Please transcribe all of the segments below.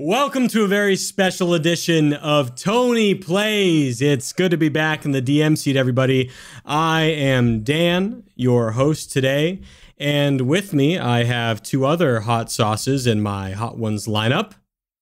Welcome to a very special edition of Tony Plays. It's good to be back in the DM seat, everybody. I am Dan, your host today, and with me I have two other hot sauces in my Hot Ones lineup,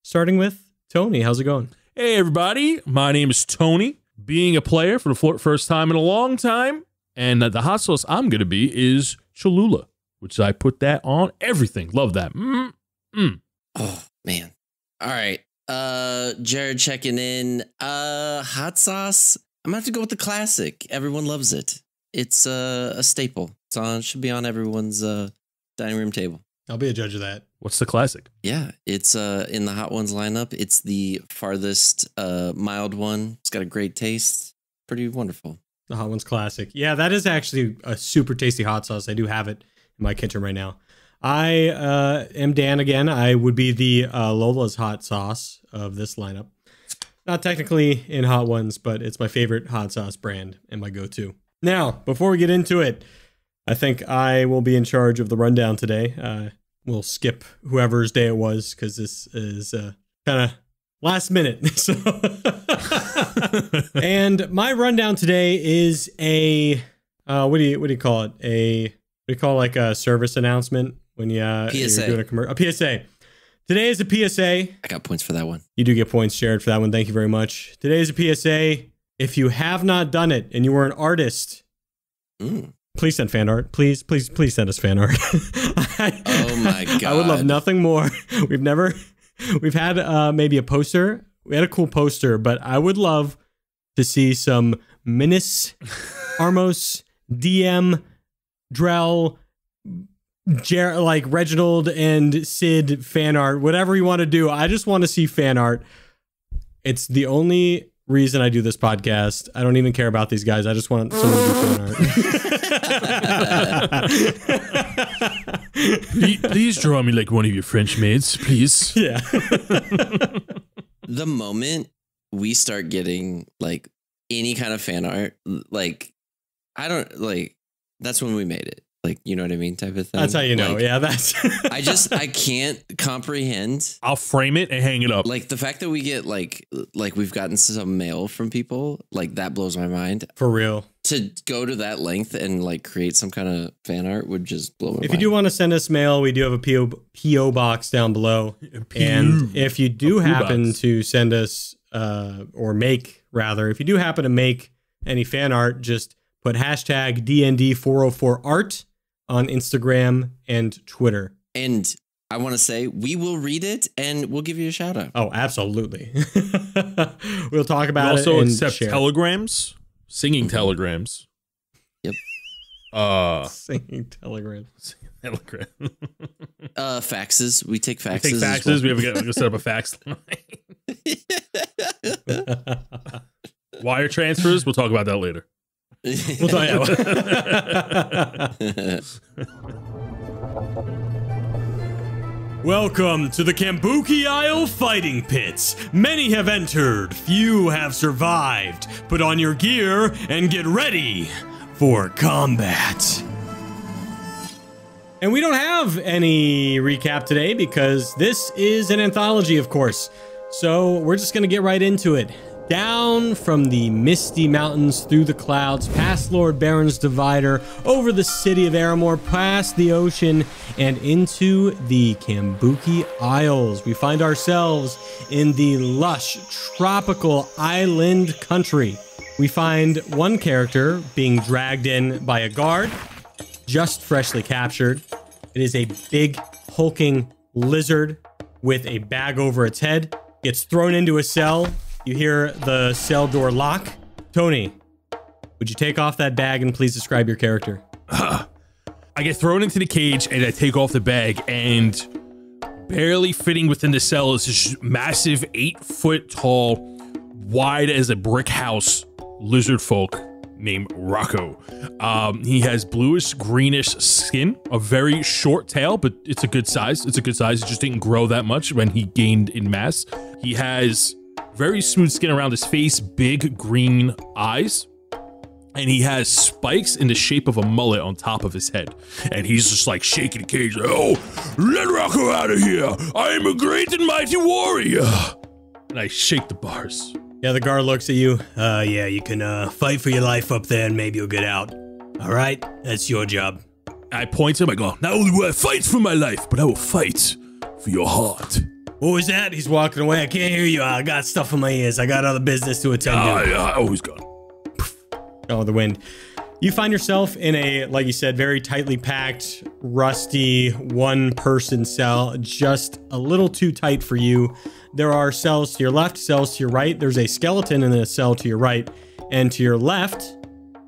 starting with Tony. How's it going? Hey, everybody. My name is Tony. Being a player for the first time in a long time, and the hot sauce I'm going to be is Cholula, which I put that on everything. Love that. Mm, mm. Oh, man. All right. Uh Jared checking in. Uh hot sauce. I'm gonna have to go with the classic. Everyone loves it. It's uh, a staple. It's on should be on everyone's uh dining room table. I'll be a judge of that. What's the classic? Yeah, it's uh in the hot ones lineup. It's the farthest uh mild one. It's got a great taste. Pretty wonderful. The hot ones classic. Yeah, that is actually a super tasty hot sauce. I do have it in my kitchen right now. I uh, am Dan again. I would be the uh, Lola's hot sauce of this lineup. Not technically in hot ones, but it's my favorite hot sauce brand and my go to. Now, before we get into it, I think I will be in charge of the rundown today. Uh, we'll skip whoever's day it was because this is uh, kind of last minute. So, and my rundown today is a uh, what do you what do you call it? A what do you call like a service announcement? When you, uh, PSA. you're doing a commercial. A PSA. Today is a PSA. I got points for that one. You do get points, Jared, for that one. Thank you very much. Today is a PSA. If you have not done it and you are an artist, mm. please send fan art. Please, please, please send us fan art. I, oh my god! I would love nothing more. We've never, we've had uh, maybe a poster. We had a cool poster, but I would love to see some Minis, Armos, DM, Drell, Jer- like Reginald and Sid fan art, whatever you want to do. I just want to see fan art. It's the only reason I do this podcast. I don't even care about these guys. I just want someone to do fan art. please, please draw me like one of your French maids, please. Yeah. the moment we start getting like any kind of fan art, like I don't like that's when we made it like you know what I mean type of thing. That's how you know. Like, yeah, that's I just I can't comprehend. I'll frame it and hang it up. Like the fact that we get like like we've gotten some mail from people, like that blows my mind. For real. To go to that length and like create some kind of fan art would just blow my if mind. you do want to send us mail, we do have a PO PO box down below. And if you do happen to send us uh or make rather, if you do happen to make any fan art, just put hashtag DND404art on Instagram and Twitter. And I want to say we will read it and we'll give you a shout out. Oh, absolutely. we'll talk about we also it. Also accept share. telegrams, singing mm-hmm. telegrams. Yep. Uh singing telegrams. Telegram. uh faxes. We take faxes. We take faxes. Well. We have to set up a fax line. Wire transfers. We'll talk about that later Welcome to the Kambooki Isle Fighting Pits. Many have entered, few have survived. Put on your gear and get ready for combat. And we don't have any recap today because this is an anthology, of course. So we're just going to get right into it. Down from the misty mountains through the clouds, past Lord Baron's Divider, over the city of Aramor, past the ocean, and into the Kambooki Isles. We find ourselves in the lush, tropical island country. We find one character being dragged in by a guard, just freshly captured. It is a big, hulking lizard with a bag over its head. Gets thrown into a cell you hear the cell door lock. Tony, would you take off that bag and please describe your character? I get thrown into the cage and I take off the bag and barely fitting within the cell is this massive eight foot tall, wide as a brick house lizard folk named Rocco. Um, he has bluish greenish skin, a very short tail, but it's a good size. It's a good size. It just didn't grow that much when he gained in mass. He has very smooth skin around his face, big green eyes. and he has spikes in the shape of a mullet on top of his head. And he's just like shaking the cage. Like, oh, let Rocco out of here. I am a great and mighty warrior. And I shake the bars. Yeah, the guard looks at you. Uh, yeah, you can uh, fight for your life up there and maybe you'll get out. All right, that's your job. I point to him. I go, not only will I fight for my life, but I will fight for your heart. What was that? He's walking away. I can't hear you. I got stuff in my ears. I got other business to attend to. I, I always gone. Oh, the wind. You find yourself in a, like you said, very tightly packed, rusty, one person cell, just a little too tight for you. There are cells to your left, cells to your right. There's a skeleton in a cell to your right. And to your left,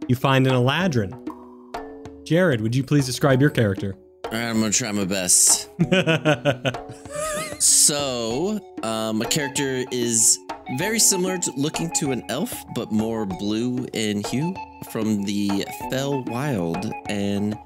you find an Eladrin. Jared, would you please describe your character? All right, I'm gonna try my best. so, um, my character is very similar to looking to an elf, but more blue in hue from the Feywild and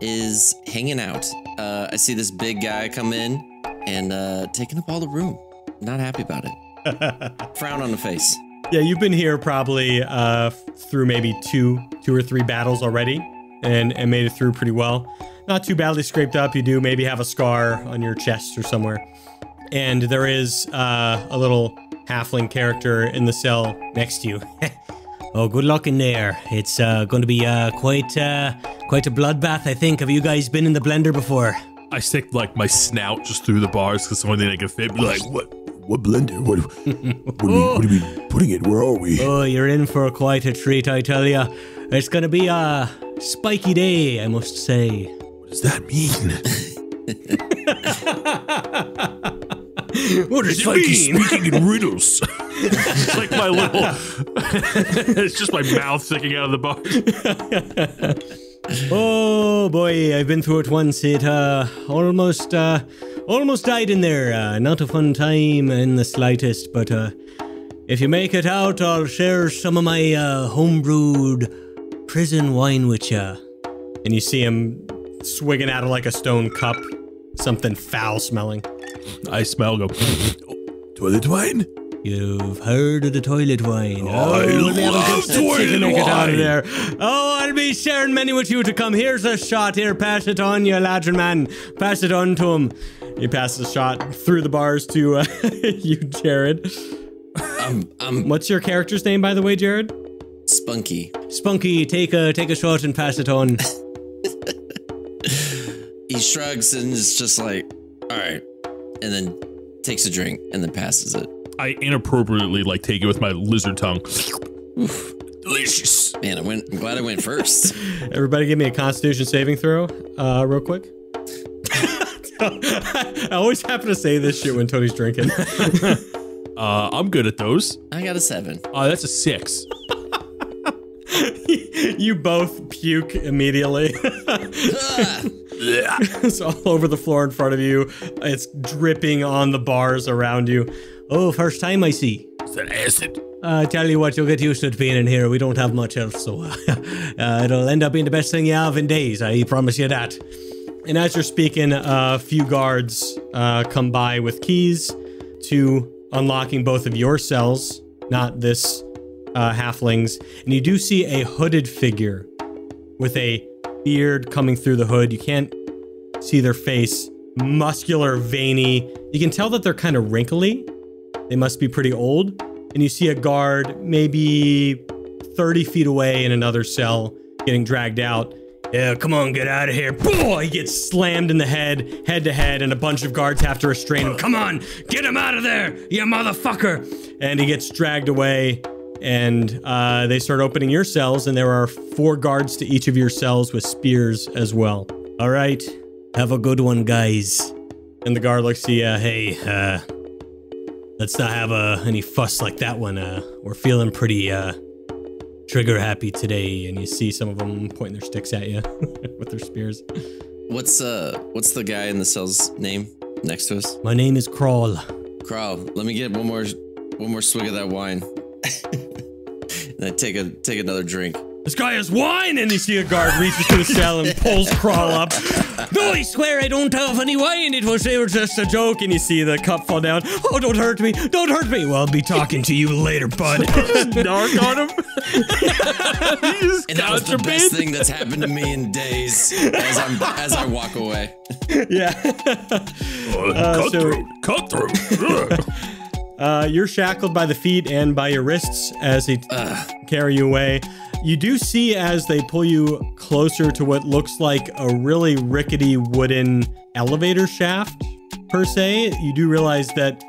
is hanging out. Uh, I see this big guy come in and uh, taking up all the room. Not happy about it. Frown on the face. Yeah, you've been here probably uh, through maybe two, two or three battles already, and and made it through pretty well. Not too badly scraped up. You do maybe have a scar on your chest or somewhere, and there is uh, a little halfling character in the cell next to you. oh, good luck in there. It's uh, going to be uh, quite uh, quite a bloodbath, I think. Have you guys been in the blender before? I stick like my snout just through the bars because the only thing I can fit. Be like, what? What blender? What? What are, we, what are we putting it? Where are we? Oh, you're in for quite a treat, I tell you. It's going to be a spiky day, I must say. What does that mean? What does It's like he's speaking in riddles. it's like my little. it's just my mouth sticking out of the box. Oh boy, I've been through it once. It uh almost uh almost died in there. Uh, not a fun time in the slightest, but uh if you make it out, I'll share some of my uh homebrewed prison wine with you. And you see him swigging out of like a stone cup, something foul smelling. I smell. Go. Toilet wine. You've heard of the toilet wine. I let me have a love good sip so you can toilet make it out of there. Oh, I'll be sharing many with you to come. Here's a shot here. Pass it on, you ladron man. Pass it on to him. He passes the shot through the bars to uh, you, Jared. I'm, I'm What's your character's name, by the way, Jared? spunky. Spunky, take a take a shot and pass it on. He shrugs and is just like, all right. And then takes a drink and then passes it. I inappropriately like take it with my lizard tongue. Delicious. Man, I went, I'm glad I went first. Everybody, give me a Constitution saving throw, uh, real quick. I always happen to say this shit when Tony's drinking. Uh, I'm good at those. I got a seven. Uh, that's a six. you both puke immediately. It's all over the floor in front of you. It's dripping on the bars around you. Oh, first time I see. Is that acid? Uh, I tell you what, you'll get used to it being in here. We don't have much else, so uh, uh, it'll end up being the best thing you have in days. I promise you that. And as you're speaking, a few guards uh, come by with keys to unlocking both of your cells, not this uh, halfling's. And you do see a hooded figure with a beard coming through the hood. You can't see their face. Muscular, veiny. You can tell that they're kind of wrinkly. They must be pretty old. And you see a guard maybe 30 feet away in another cell getting dragged out. Yeah, come on, get out of here. Boy, he gets slammed in the head, head to head, and a bunch of guards have to restrain him. Come on, get him out of there, you motherfucker. And he gets dragged away, and uh, they start opening your cells, and there are four guards to each of your cells with spears as well. All right, have a good one, guys. And the guard looks to you, hey, uh, let's not have uh, any fuss like that one. Uh, we're feeling pretty uh, trigger happy today, and you see some of them pointing their sticks at you with their spears. What's uh what's the guy in the cell's name next to us? My name is Crawl. Crow, let me get one more one more swig of that wine. and I take a take another drink. This guy has wine, and you see a guard reaches to the cell and pulls Crawl up. no, I swear I don't have any wine. It was, it was just a joke. And you see the cup fall down. Oh, don't hurt me. Don't hurt me. Well, I'll be talking to you later, bud. Narc on him. And that was the best thing that's happened to me in days as I'm as I walk away. yeah. Uh, so- cutthroat, cutthroat. Uh, you're shackled by the feet and by your wrists as they carry you away. You do see as they pull you closer to what looks like a really rickety wooden elevator shaft, per se. You do realize that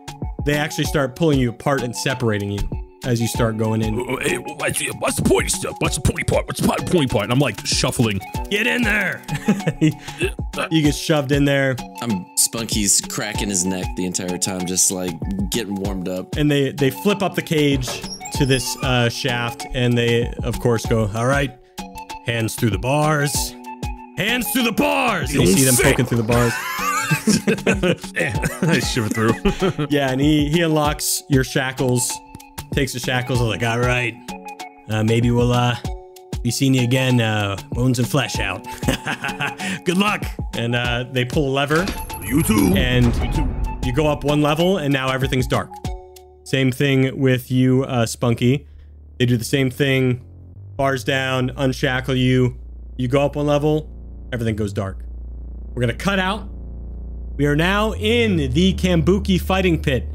they actually start pulling you apart and separating you as you start going in. Hey, what's, the- pointy stuff? What's the pointy part? What's the pointy part? And I'm like shuffling. Get in there! you get shoved in there, I'm Spunky's cracking his neck the entire time, just like getting warmed up. and they they flip up the cage to this uh, shaft, and they of course go, "All right, hands through the bars, hands through the bars." And you see them Sick. poking through the bars. I shiver through. Yeah, and he he unlocks your shackles, takes the shackles. I'm Like, all right, uh, maybe we'll uh be seeing you again, uh, bones and flesh out. Good luck. And uh, they pull a lever, you too. and you too. you go up one level, and now everything's dark. Same thing with you, uh, Spunky. They do the same thing. Bars down, unshackle you. You go up one level, everything goes dark. We're gonna cut out. We are now in the Kambooki fighting pit.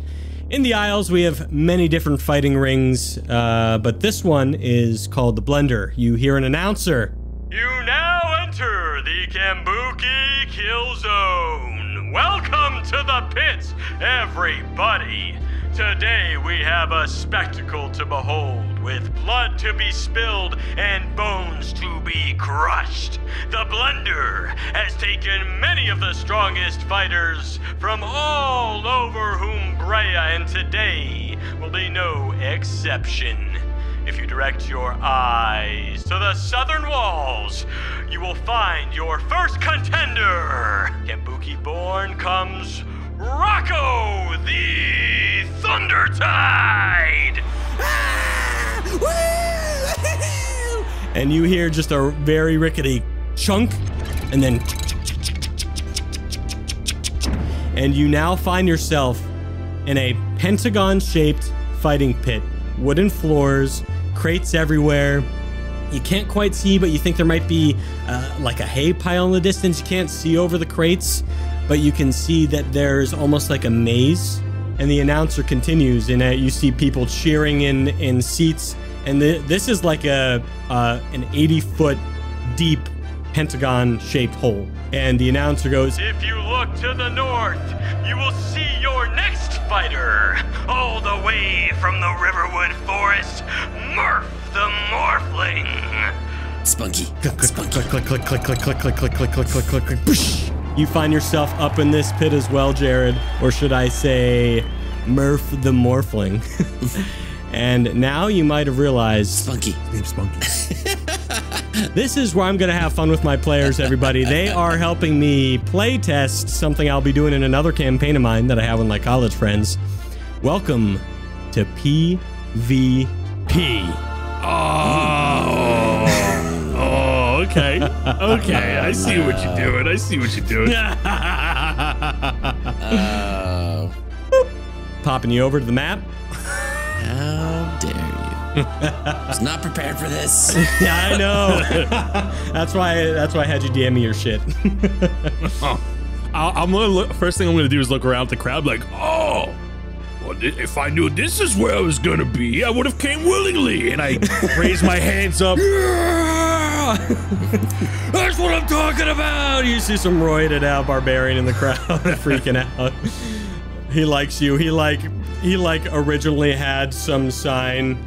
In the aisles, we have many different fighting rings, uh, but this one is called the Blender. You hear an announcer. You now enter the Kambooki Kill Zone. Welcome to the pits, everybody. Today we have a spectacle to behold, with blood to be spilled and bones to be crushed. The Blender has taken many of the strongest fighters from all over Humbreah, and today will be no exception. If you direct your eyes to the southern walls, you will find your first contender. Kambooki born comes Rocco the Thunder Tide. And you hear just a very rickety chunk, and then. And you now find yourself in a pentagon shaped fighting pit. Wooden floors, crates everywhere. You can't quite see, but you think there might be uh, like a hay pile in the distance. You can't see over the crates, but you can see that there's almost like a maze. And the announcer continues, and uh, you see people cheering in in seats. And th- this is like a uh, an 80 foot deep pentagon shaped hole. And the announcer goes, If you look to the north, you will see your next fighter. All the way from the Riverwood Forest, Murph the Morphling. Spunky. Click, click, Spunky. click, click, click, click, click, click, click, click, click, click, click, click, Boosh. You find yourself up in this pit as well, Jared. Or should I say, Murph the Morphling. and now you might have realized Spunky. Name's Spunky. This is where I'm going to have fun with my players, everybody. they are helping me play test something I'll be doing in another campaign of mine that I have with my college friends. Welcome to PvP. Oh. Oh, okay. Okay. I see what you're doing. I see what you're doing. Oh, Popping you over to the map. how dare you? I was not prepared for this. Yeah, I know. that's why. That's why I had you DM me your shit. I'll, I'm gonna look. First thing I'm gonna do is look around the crowd, like, oh. If I knew this is where I was gonna be, I would have came willingly. And I raise my hands up. That's what I'm talking about. You see some roided out barbarian in the crowd freaking out. He likes you. He like he like originally had some sign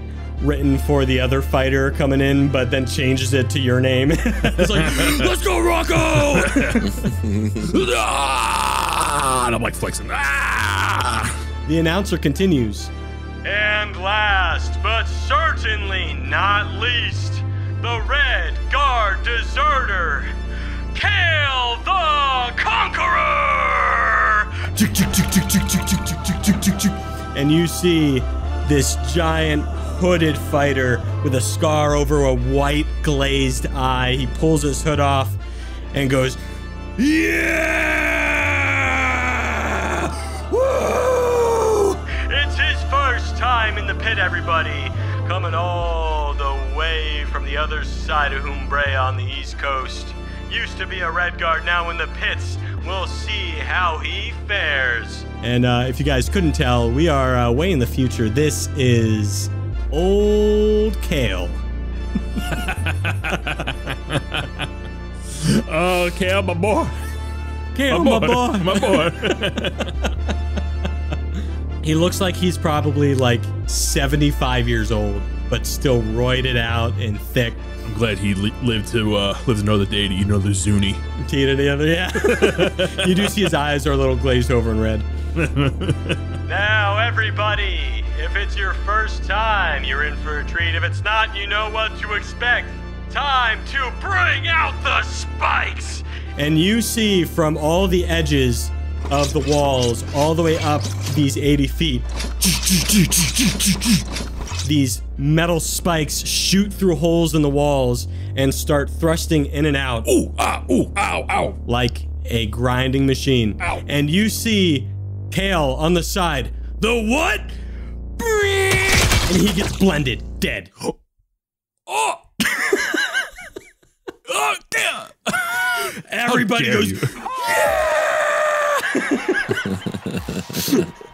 written for the other fighter coming in, but then changes it to your name. it's like, let's go, Rocco! Ah! and I'm like flexing. Ah! The announcer continues. And last, but certainly not least, the Red Guard deserter, Kale the Conqueror! And you see this giant hooded fighter with a scar over a white glazed eye. He pulls his hood off and goes, Yeah! Pit, everybody. Coming all the way from the other side of Humbreah on the East Coast. Used to be a red guard, now in the pits. We'll see how he fares. And uh, if you guys couldn't tell, we are uh, way in the future. This is Old Kale. Oh, Kale, my boy. Kale, My boy. My boy. He looks like he's probably like 75 years old, but still roided out and thick. I'm glad he li- lived to uh, live another day to eat another Zuni. Teeter together, yeah. you do see his eyes are a little glazed over in red. now, everybody, if it's your first time, you're in for a treat. If it's not, you know what to expect. Time to bring out the spikes! And you see from all the edges of the walls, all the way up these 80 feet, these metal spikes shoot through holes in the walls and start thrusting in and out Ooh, ah, ooh, ow, ow. like a grinding machine. Ow. And you see Kale on the side. The what? And he gets blended, dead. Oh! oh, damn! Everybody goes.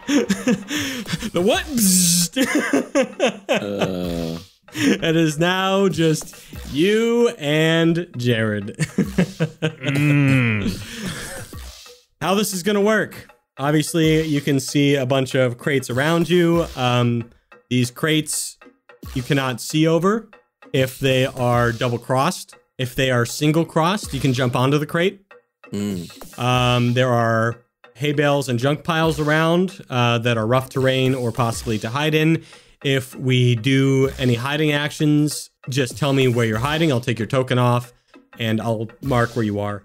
The what? Uh, it is now just you and Jared. How this is going to work? Obviously, you can see a bunch of crates around you. Um, these crates you cannot see over if they are double crossed. If they are single crossed, you can jump onto the crate. mm, Um, there are hay bales and junk piles around uh, that are rough terrain or possibly to hide in. If we do any hiding actions, just tell me where you're hiding. I'll take your token off and I'll mark where you are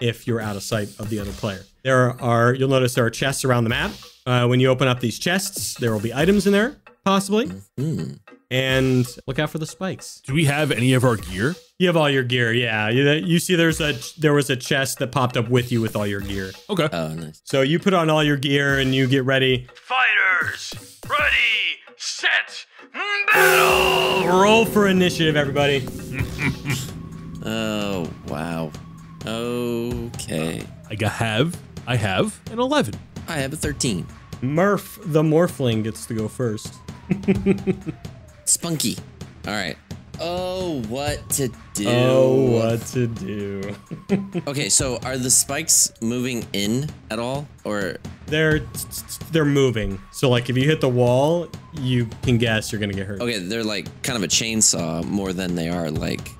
if you're out of sight of the other player. There are, you'll notice there are chests around the map. Uh, when you open up these chests, there will be items in there, possibly. mm. And look out for the spikes. Do we have any of our gear? You have all your gear, yeah. You, you see, there's a there was a chest that popped up with you with all your gear. Okay. Oh, nice. So you put on all your gear and you get ready. Fighters, ready, set, battle! Roll for initiative, everybody. Oh, wow. Okay. I got have. I have an 11. I have a 13. Murph the Morphling gets to go first. Spunky. All right. Oh, what to do? Oh, what to do? Okay, so are the spikes moving in at all? Or, They're they're moving. So like if you hit the wall, you can guess you're gonna get hurt. okay, they're like kind of a chainsaw more than they are like.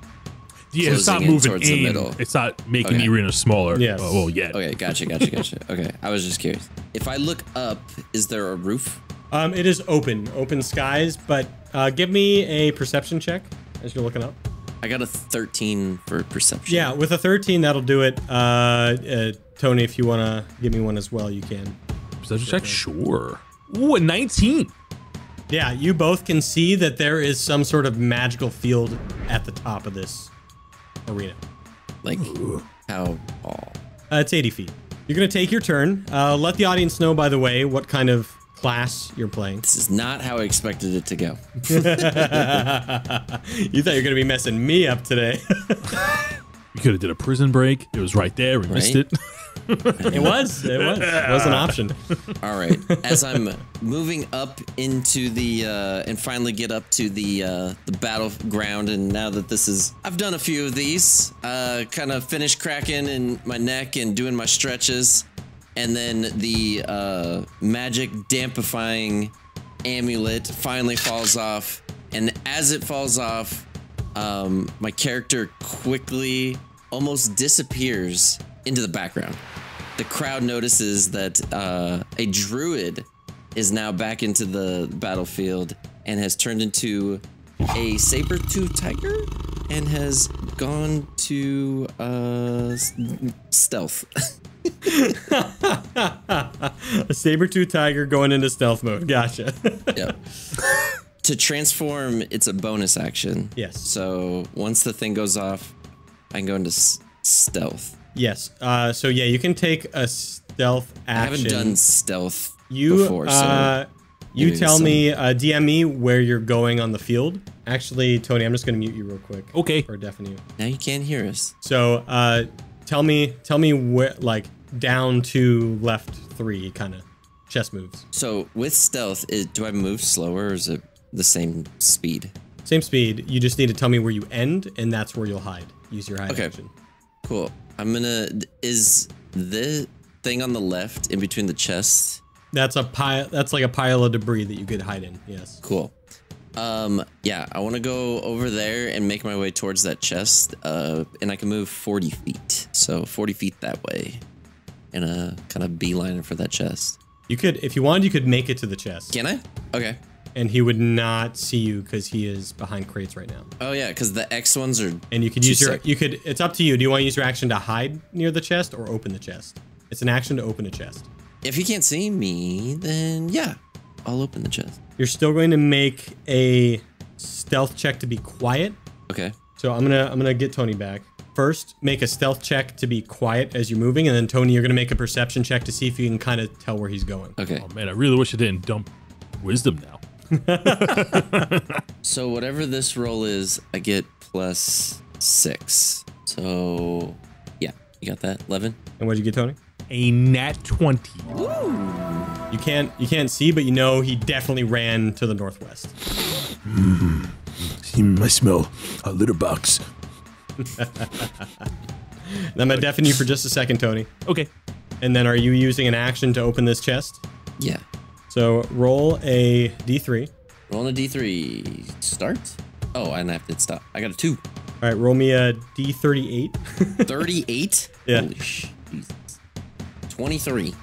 Yeah, it's not Closing in moving towards the in. middle. It's not making Okay. the arena smaller. Yeah. Oh, well, yet. Okay, gotcha, gotcha, gotcha. okay, I was just curious. If I look up, is there a roof? Um, it is open, open skies. But uh, give me a perception check as you're looking up. I got a 13 for perception. Yeah, with a 13, that'll do it. Uh, uh, Tony, if you want to give me one as well, you can. Perception check? Sure. Ooh, a 19. Yeah, you both can see that there is some sort of magical field at the top of this arena. Like, how tall? Uh, it's 80 feet. You're going to take your turn. Uh, let the audience know, by the way, what kind of class you're playing. This is not how I expected it to go. you thought you were going to be messing me up today. You could have did a prison break. It was right there. We missed it. it was. It was. It was an option. All right. As I'm moving up into the uh, and finally get up to the uh, the battleground, and now that this is, I've done a few of these. Uh, kind of finished cracking in my neck and doing my stretches, and then the uh, magic dampifying amulet finally falls off, and as it falls off, um, my character quickly almost disappears into the background. The crowd notices that uh, a druid is now back into the battlefield and has turned into a saber-tooth tiger and has gone to uh, stealth. a saber-tooth tiger going into stealth mode. Gotcha. yep. to transform, it's a bonus action. Yes. So once the thing goes off, I can go into s- stealth. Yes. Uh, so yeah, you can take a stealth action. I haven't done stealth you. before, so uh, you tell some- me, uh, DM me where you're going on the field. Actually, Tony, I'm just gonna mute you real quick. Okay. Or deafen you. now you can't hear us. So, uh, tell me, tell me where, like, down to left three, kind of chess moves. So with stealth, it, do I move slower or is it the same speed? Same speed. You just need to tell me where you end, and that's where you'll hide. Use your hide Okay. action. Cool. I'm gonna. Is the thing on the left in between the chests? That's a pile. That's like a pile of debris that you could hide in. Yes. Cool. Um, yeah, I want to go over there and make my way towards that chest. Uh, and I can move 40 feet. So 40 feet that way. And uh, kind of beeline for that chest. You could, if you wanted, you could make it to the chest, Can I? Okay. and he would not see you because he is behind crates right now. Oh yeah, because the X ones are. And you could use your, sick. you could. It's up to you. Do you want to use your action to hide near the chest or open the chest? It's an action to open a chest. If he can't see me, then yeah, I'll open the chest. You're still going to make a stealth check to be quiet. Okay. So I'm gonna I'm gonna get Tony back. First, make a stealth check to be quiet as you're moving, and then Tony, you're gonna make a perception check to see if you can kind of tell where he's going. Okay. Oh man, I really wish I didn't dump wisdom now. So whatever this roll is, I get plus six. So yeah, you got that. Eleven. And what'd you get, Tony? A nat 20. You can't you can't see, but you know he definitely ran to the northwest. I smell a litter box. I'm gonna deafen you for just a second, Tony. Okay. And then are you using an action to open this chest? Yeah. So roll a d3. Roll a d3. Start. Oh, and I have to hit stop. I got a two. All right, roll me a d38. 38? Yeah. Holy sh- Jesus. 23.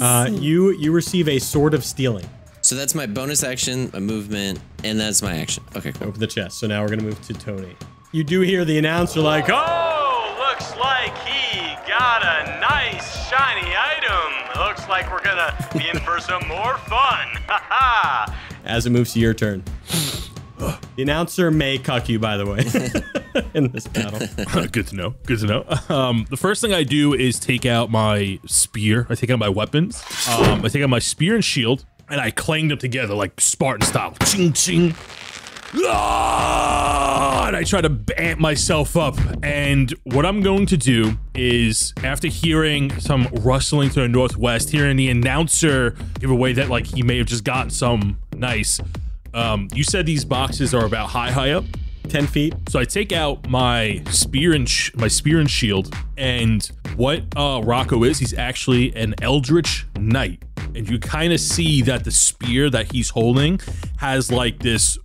Uh, you you receive a sword of stealing. So that's my bonus action, my movement, and that's my action. Okay, cool. Open the chest. So now we're gonna move to Tony. You do hear the announcer like, "Oh, looks like he got a nice shiny item. Looks like we're gonna be in for some more fun." As it moves to your turn. The announcer may cuck you, by the way, in this battle. Good to know. Good to know. Um, the first thing I do is take out my spear. I take out my weapons. Um, I take out my spear and shield, and I clang them together like Spartan style. Ching ching. Ah! And I try to amp myself up. And what I'm going to do is, after hearing some rustling to the northwest, hearing the announcer give away that like he may have just gotten some nice. Um, you said these boxes are about high, high up. Ten feet. So I take out my spear and my spear and shield, and what uh, Rocco is, he's actually an Eldritch Knight, and you kind of see that the spear that he's holding has like this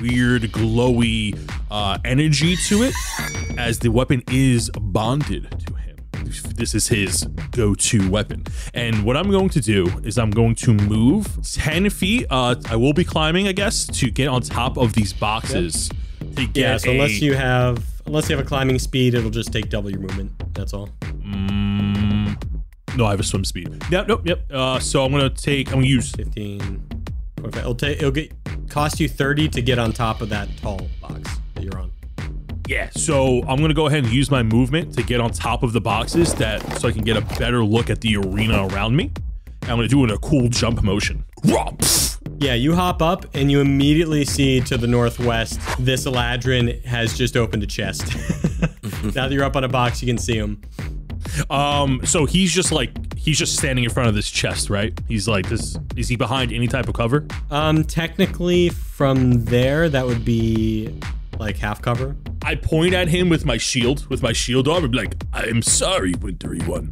weird glowy uh, energy to it, as the weapon is bonded to him. This is his go-to weapon, and what I'm going to do is I'm going to move 10 feet. Uh, I will be climbing, I guess, to get on top of these boxes. To get Yeah. So unless you have unless you have a climbing speed, it'll just take double your movement. That's all. Mm, no, I have a swim speed. Yep, nope, yep. Uh, so I'm gonna take. I'm gonna use. 15, 25. It'll take. It'll get cost you 30 to get on top of that tall box that you're on. Yeah. So I'm gonna go ahead and use my movement to get on top of the boxes that, so I can get a better look at the arena around me. And I'm gonna do it in a cool jump motion. Yeah, you hop up and you immediately see to the northwest this Eladrin has just opened a chest. now that you're up on a box, you can see him. Um. So he's just like he's just standing in front of this chest, right? He's like this. Is he behind any type of cover? Um, technically, from there, that would be like half cover. I point at him with my shield, with my shield arm, and be like, I am sorry, Wintry One.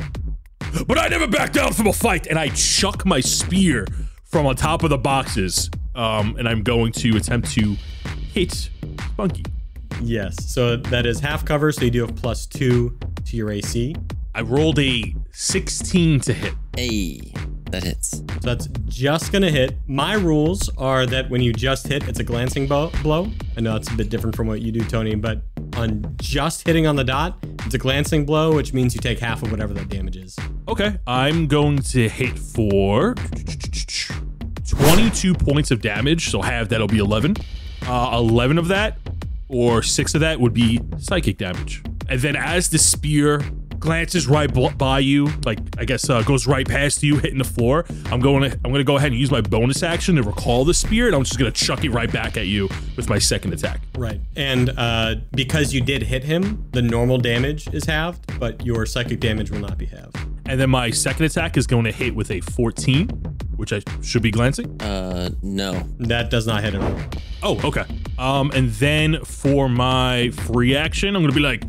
But I never back down from a fight, and I chuck my spear from on top of the boxes. Um, and I'm going to attempt to hit Spunky. Yes, so that is half cover, so you do have plus two to your AC. I rolled a 16 to hit. Hey, that hits. So that's just gonna hit. My rules are that when you just hit, it's a glancing bow- blow. I know it's a bit different from what you do, Tony, but on just hitting on the dot, it's a glancing blow, which means you take half of whatever that damage is. Okay, I'm going to hit for 22 points of damage. So half that'll be 11. Uh, 11 of that, or six of that, would be psychic damage. and then as the spear glances right bl- by you, like I guess uh, goes right past you, hitting the floor, I'm going to I'm going to go ahead and use my bonus action to recall the spear, and I'm just going to chuck it right back at you with my second attack. Right. And uh, because you did hit him, the normal damage is halved, but your psychic damage will not be halved. And then my second attack is going to hit with a 14, which I should be glancing. Uh, no. That does not hit at all. Oh, okay. Um, and then for my free action, I'm gonna be like,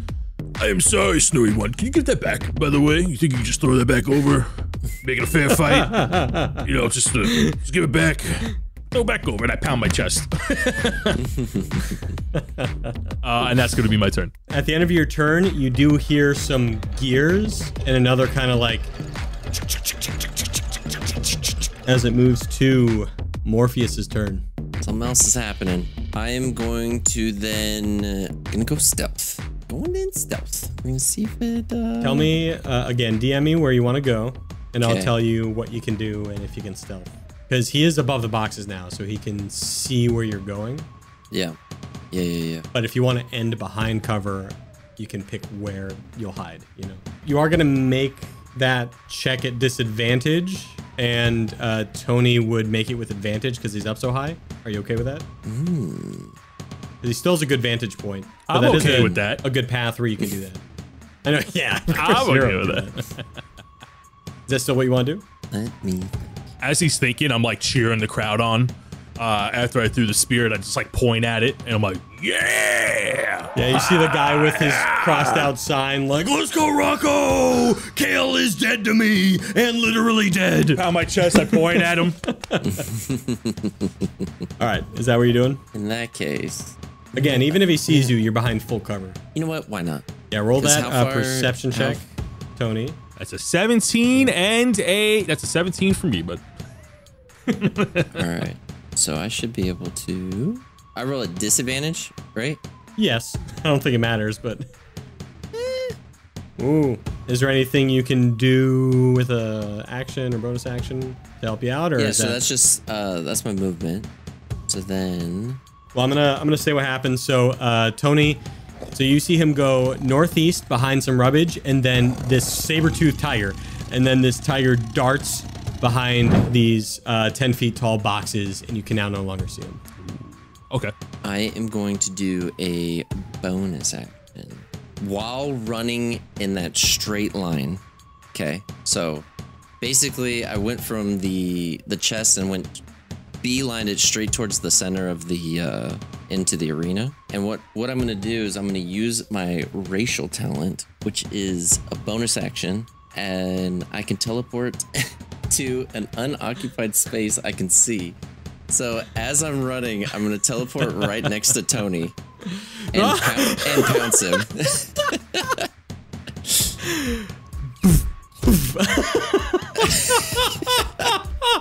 I am sorry, Snowy One. Can you get that back, by the way? You think you can just throw that back over? Make it a fair fight? you know, just, uh, just give it back. throw back over, and I pound my chest. uh, and that's gonna be my turn. At the end of your turn, you do hear some gears and another kind of like as it moves to Morpheus's turn. Something else is happening. I am going to then uh, gonna go stealth. Going in stealth. We're gonna see if it. Uh, Tell me uh, again, DM me where you want to go, and I'll tell you what you can do and if you can stealth. Because he is above the boxes now, so he can see where you're going. Yeah. Yeah, yeah, yeah. But if you want to end behind cover, you can pick where you'll hide. You know, you are gonna make that check at disadvantage, and uh, Tony would make it with advantage because he's up so high. Are you okay with that? Hmm. 'Cause he still has a good vantage point. But I'm that is okay a- with that. A good path where you can do that. I know. Yeah, of I'm course okay with okay with that. Is that still what you want to do? Let me. As he's thinking, I'm like cheering the crowd on. Uh, after I threw the spirit, I just like point at it, and I'm like, yeah. Yeah, you see the guy with his crossed out sign, like, Let's go, Rocco! Kale is dead to me, and literally dead. On my chest, I point at him. all right, is that what you're doing? In that case, Again, even if he sees you, you're behind full cover. you know what? Why not? Yeah, roll that uh, perception how- check, Tony. That's a 17 and a. That's a 17 for me, but All right. So I should be able to. I roll a disadvantage, right? Yes, I don't think it matters, but. Ooh, is there anything you can do with a action or bonus action to help you out, or Yeah. is So that? that's just uh that's my movement. So then. Well, I'm gonna I'm gonna say what happens. So, uh, Tony, so you see him go northeast behind some rubbish, and then this saber-toothed tiger, and then this tiger darts behind these uh, 10 feet tall boxes, and you can now no longer see him. okay. I am going to do a bonus action while running in that straight line. Okay, so basically, I went from the the chest and went beelined it straight towards the center of the uh, into the arena. And what what I'm gonna do is I'm gonna use my racial talent, which is a bonus action, and I can teleport to an unoccupied space I can see. So as I'm running, I'm gonna teleport right next to Tony and, and pounce him.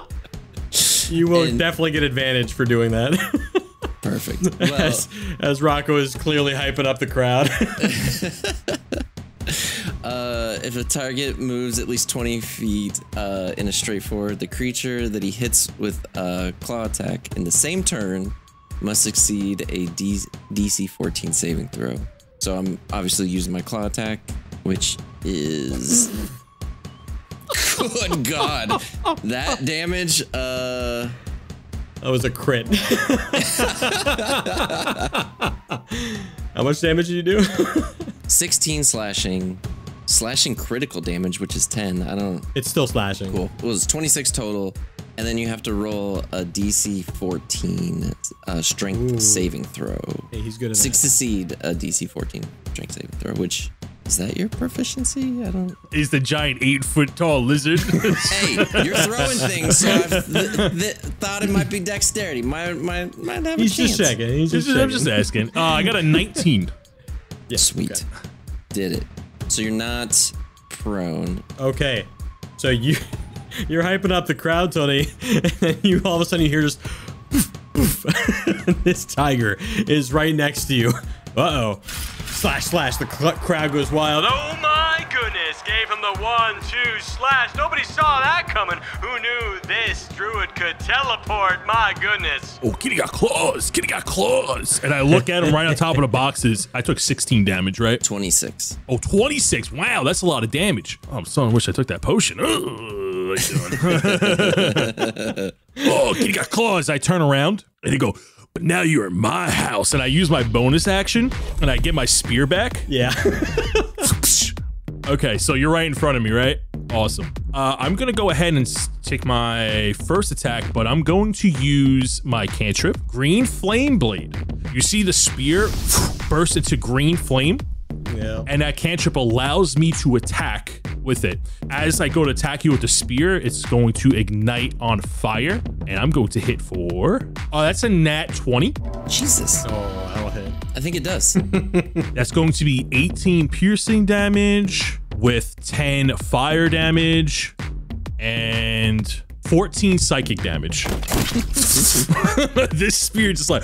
You will And- definitely get advantage for doing that. Perfect. Well, as, as Rocco is clearly hyping up the crowd. uh, if a target moves at least 20 feet uh, in a straight forward, the creature that he hits with a claw attack in the same turn must succeed a D- DC 14 saving throw. So I'm obviously using my claw attack, which is. Good God, that damage. Uh, that was a crit. How much damage did you do? 16 slashing, slashing critical damage, which is 10. I don't. it's still slashing. Cool. It was 26 total, and then you have to roll a DC 14 uh, strength saving throw. Hey, he's good at Six that. succeed a DC 14 strength saving throw, which is that your proficiency? I don't. He's the giant eight foot tall lizard. Hey, you're throwing things, so I've th- th- thought it might be dexterity. Might might might have He's a chance. just checking. He's just I'm just asking. Uh, I got a 19. Yeah, Sweet, okay. did it. So you're not prone. Okay, so you you're hyping up the crowd, Tony, and then you all of a sudden you hear just poof, poof. this tiger is right next to you. Uh oh. Slash slash. The cl- crowd goes wild. Oh my goodness! gave him the one, two slash. Nobody saw that coming. Who knew this druid could teleport? My goodness. Oh, Kitty got claws. Kitty got claws. And I look at him right on top of the boxes. I took 16 damage, right? 26. Oh, 26. Wow, that's a lot of damage. Oh, I'm so to wish I took that potion. Ugh, what you doing? oh, Kitty got claws. I turn around and they go, but now you're in my house. And I use my bonus action and I get my spear back. Yeah. Okay, so you're right in front of me, right? Awesome. Uh, I'm gonna go ahead and take my first attack, but I'm going to use my cantrip, Green Flame Blade. You see the spear burst into green flame, yeah. and that cantrip allows me to attack with it. As I go to attack you with the spear, it's going to ignite on fire, and I'm going to hit for. Oh, that's a nat 20. Jesus. Oh, that'll hit. I think it does. That's going to be 18 piercing damage with 10 fire damage and 14 psychic damage. this spear just like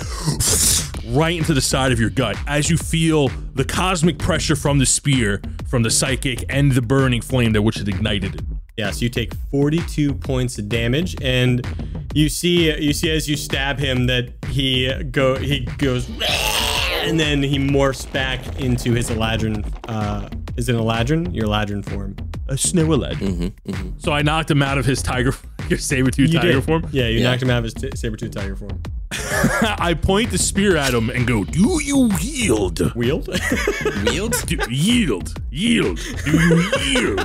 right into the side of your gut as you feel the cosmic pressure from the spear, from the psychic and the burning flame that which it ignited it. Yeah, so you take 42 points of damage, and you see you see as you stab him that he go he goes, and then he morphs back into his Eladrin. Uh, is it Eladrin? Your Eladrin form. A snow legend. So I knocked him out of his tiger, your saber-tooth You tiger did. form. Yeah, you Yeah. knocked him out of his t- saber-tooth tiger form. I point the spear at him and go, "Do you yield?" Wield? Wield? Do, yield, yield. Do you yield?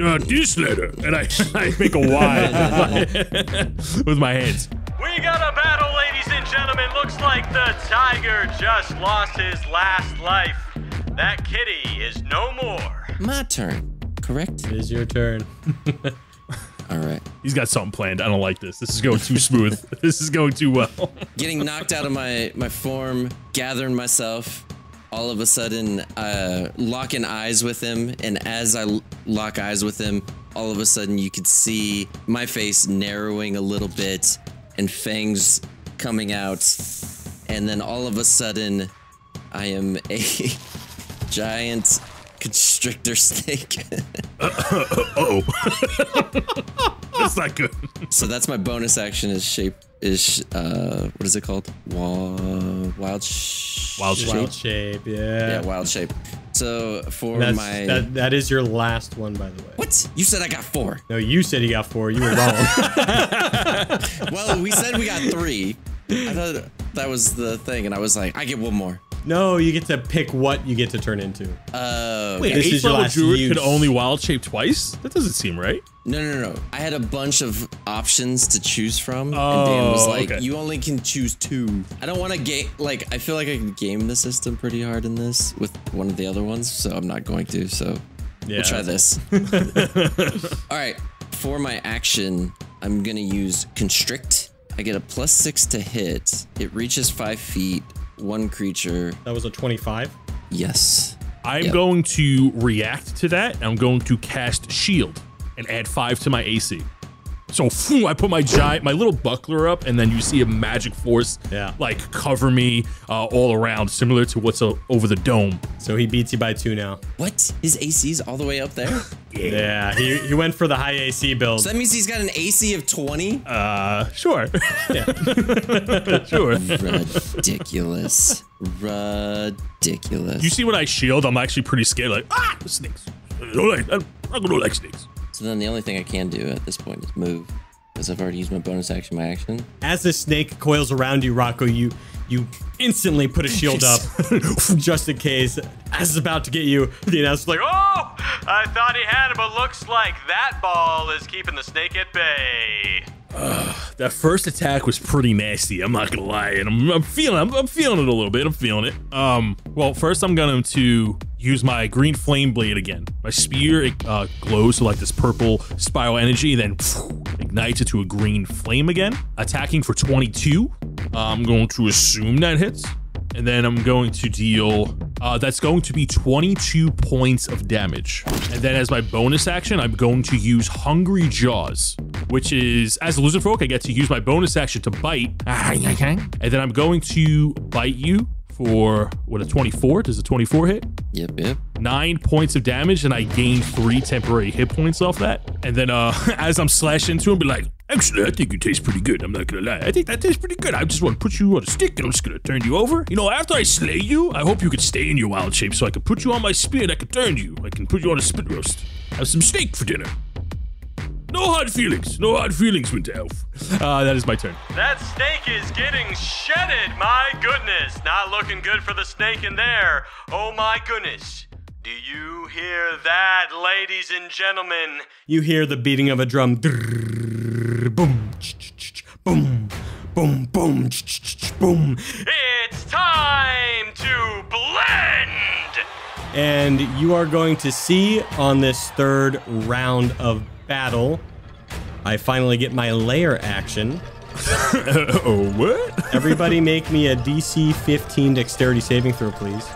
Uh, this letter, and I, I make a Y with my, with my hands. we got a battle, ladies and gentlemen. Looks like the tiger just lost his last life. That kitty is no more. My turn. Correct? It is your turn. All right. He's got something planned. I don't like this. This is going too smooth. this is going too well. Getting knocked out of my, my form, gathering myself, all of a sudden uh, locking eyes with him. And as I l- lock eyes with him, all of a sudden you could see my face narrowing a little bit and fangs coming out. And then all of a sudden, I am a giant constrictor snake. oh, that's not good. so that's my bonus action is shape is uh what is it called? Wa- wild sh- Wild shape. Wild shape, yeah. Yeah, wild shape. So for That's, my that, that is your last one, by the way. what? You said I got four. No, you said you got four. You were wrong. Well, we said we got three. I thought that was the thing, and I was like, I get one more. No, you get to pick what you get to turn into. Uh, Wait, This eighth is your level last druid use. could only wild shape twice? That doesn't seem right. no, no, no, no. I had a bunch of options to choose from, and Dan was Oh, like, okay. "You only can choose two. I don't want to game. Like, I feel like I can game the system pretty hard in this with one of the other ones, so I'm not going to. So Yeah. We'll try this. All right. For my action, I'm going to use Constrict. I get a plus six to hit. It reaches five feet. One creature. That was a 25. Yes. I'm Yep. going to react to that. I'm going to cast shield and add five to my AC. So phew, I put my giant, my little buckler up, and then you see a magic force, Yeah. like cover me uh, all around, similar to what's uh, over the dome. So he beats you by two now. What? His AC's all the way up there? Yeah, he, he went for the high AC build. So that means he's got an AC of 20? Uh, sure, Yeah. sure. Ridiculous. Ridiculous. You see when I shield, I'm actually pretty scared. Like ah, the snakes. I don't like, I don't, I don't like snakes. So then the only thing I can do at this point is move. Because I've already used my bonus action, my action. As the snake coils around you, Rocco, you you instantly put a shield up just in case. As it's about to get you, the announcer's like, "Oh, I thought he had it, but looks like that ball is keeping the snake at bay." That first attack was pretty nasty. I'm not gonna lie, and I'm, I'm feeling, I'm, I'm feeling it a little bit. I'm feeling it. Um, well, first I'm going to use my green flame blade again. My spear it, uh, glows to like this purple spiral energy, then ignites it to a green flame again. Attacking for 22. I'm going to assume that hits. And then I'm going to deal, uh, that's going to be 22 points of damage. And then as my bonus action, I'm going to use Hungry Jaws, which is, as a lizard folk, I get to use my bonus action to bite. And then I'm going to bite you for what a 24. Does a 24 hit? Yep, yep. Nine points of damage, and I gain three temporary hit points off that. And then uh as I'm slashing into him, be like, Actually, I think you taste pretty good. I'm not gonna lie. I think that tastes pretty good. I just want to put you on a stick and I'm just gonna turn you over. You know, after I slay you, I hope you could stay in your wild shape so I can put you on my spear and I can turn you. I can put you on a spit roast. Have some steak for dinner. No hard feelings. No hard feelings, Winter Elf. uh that is my turn. That snake is getting shedded. My goodness. Not looking good for the snake in there. Oh my goodness. Do you hear that, ladies and gentlemen? You hear the beating of a drum. Drrrr, Boom. Boom. Boom. Boom. Boom. It's time to blend. And you are going to see on this third round of battle, I finally get my layer action. oh, what? Everybody make me a DC 15 dexterity saving throw, please.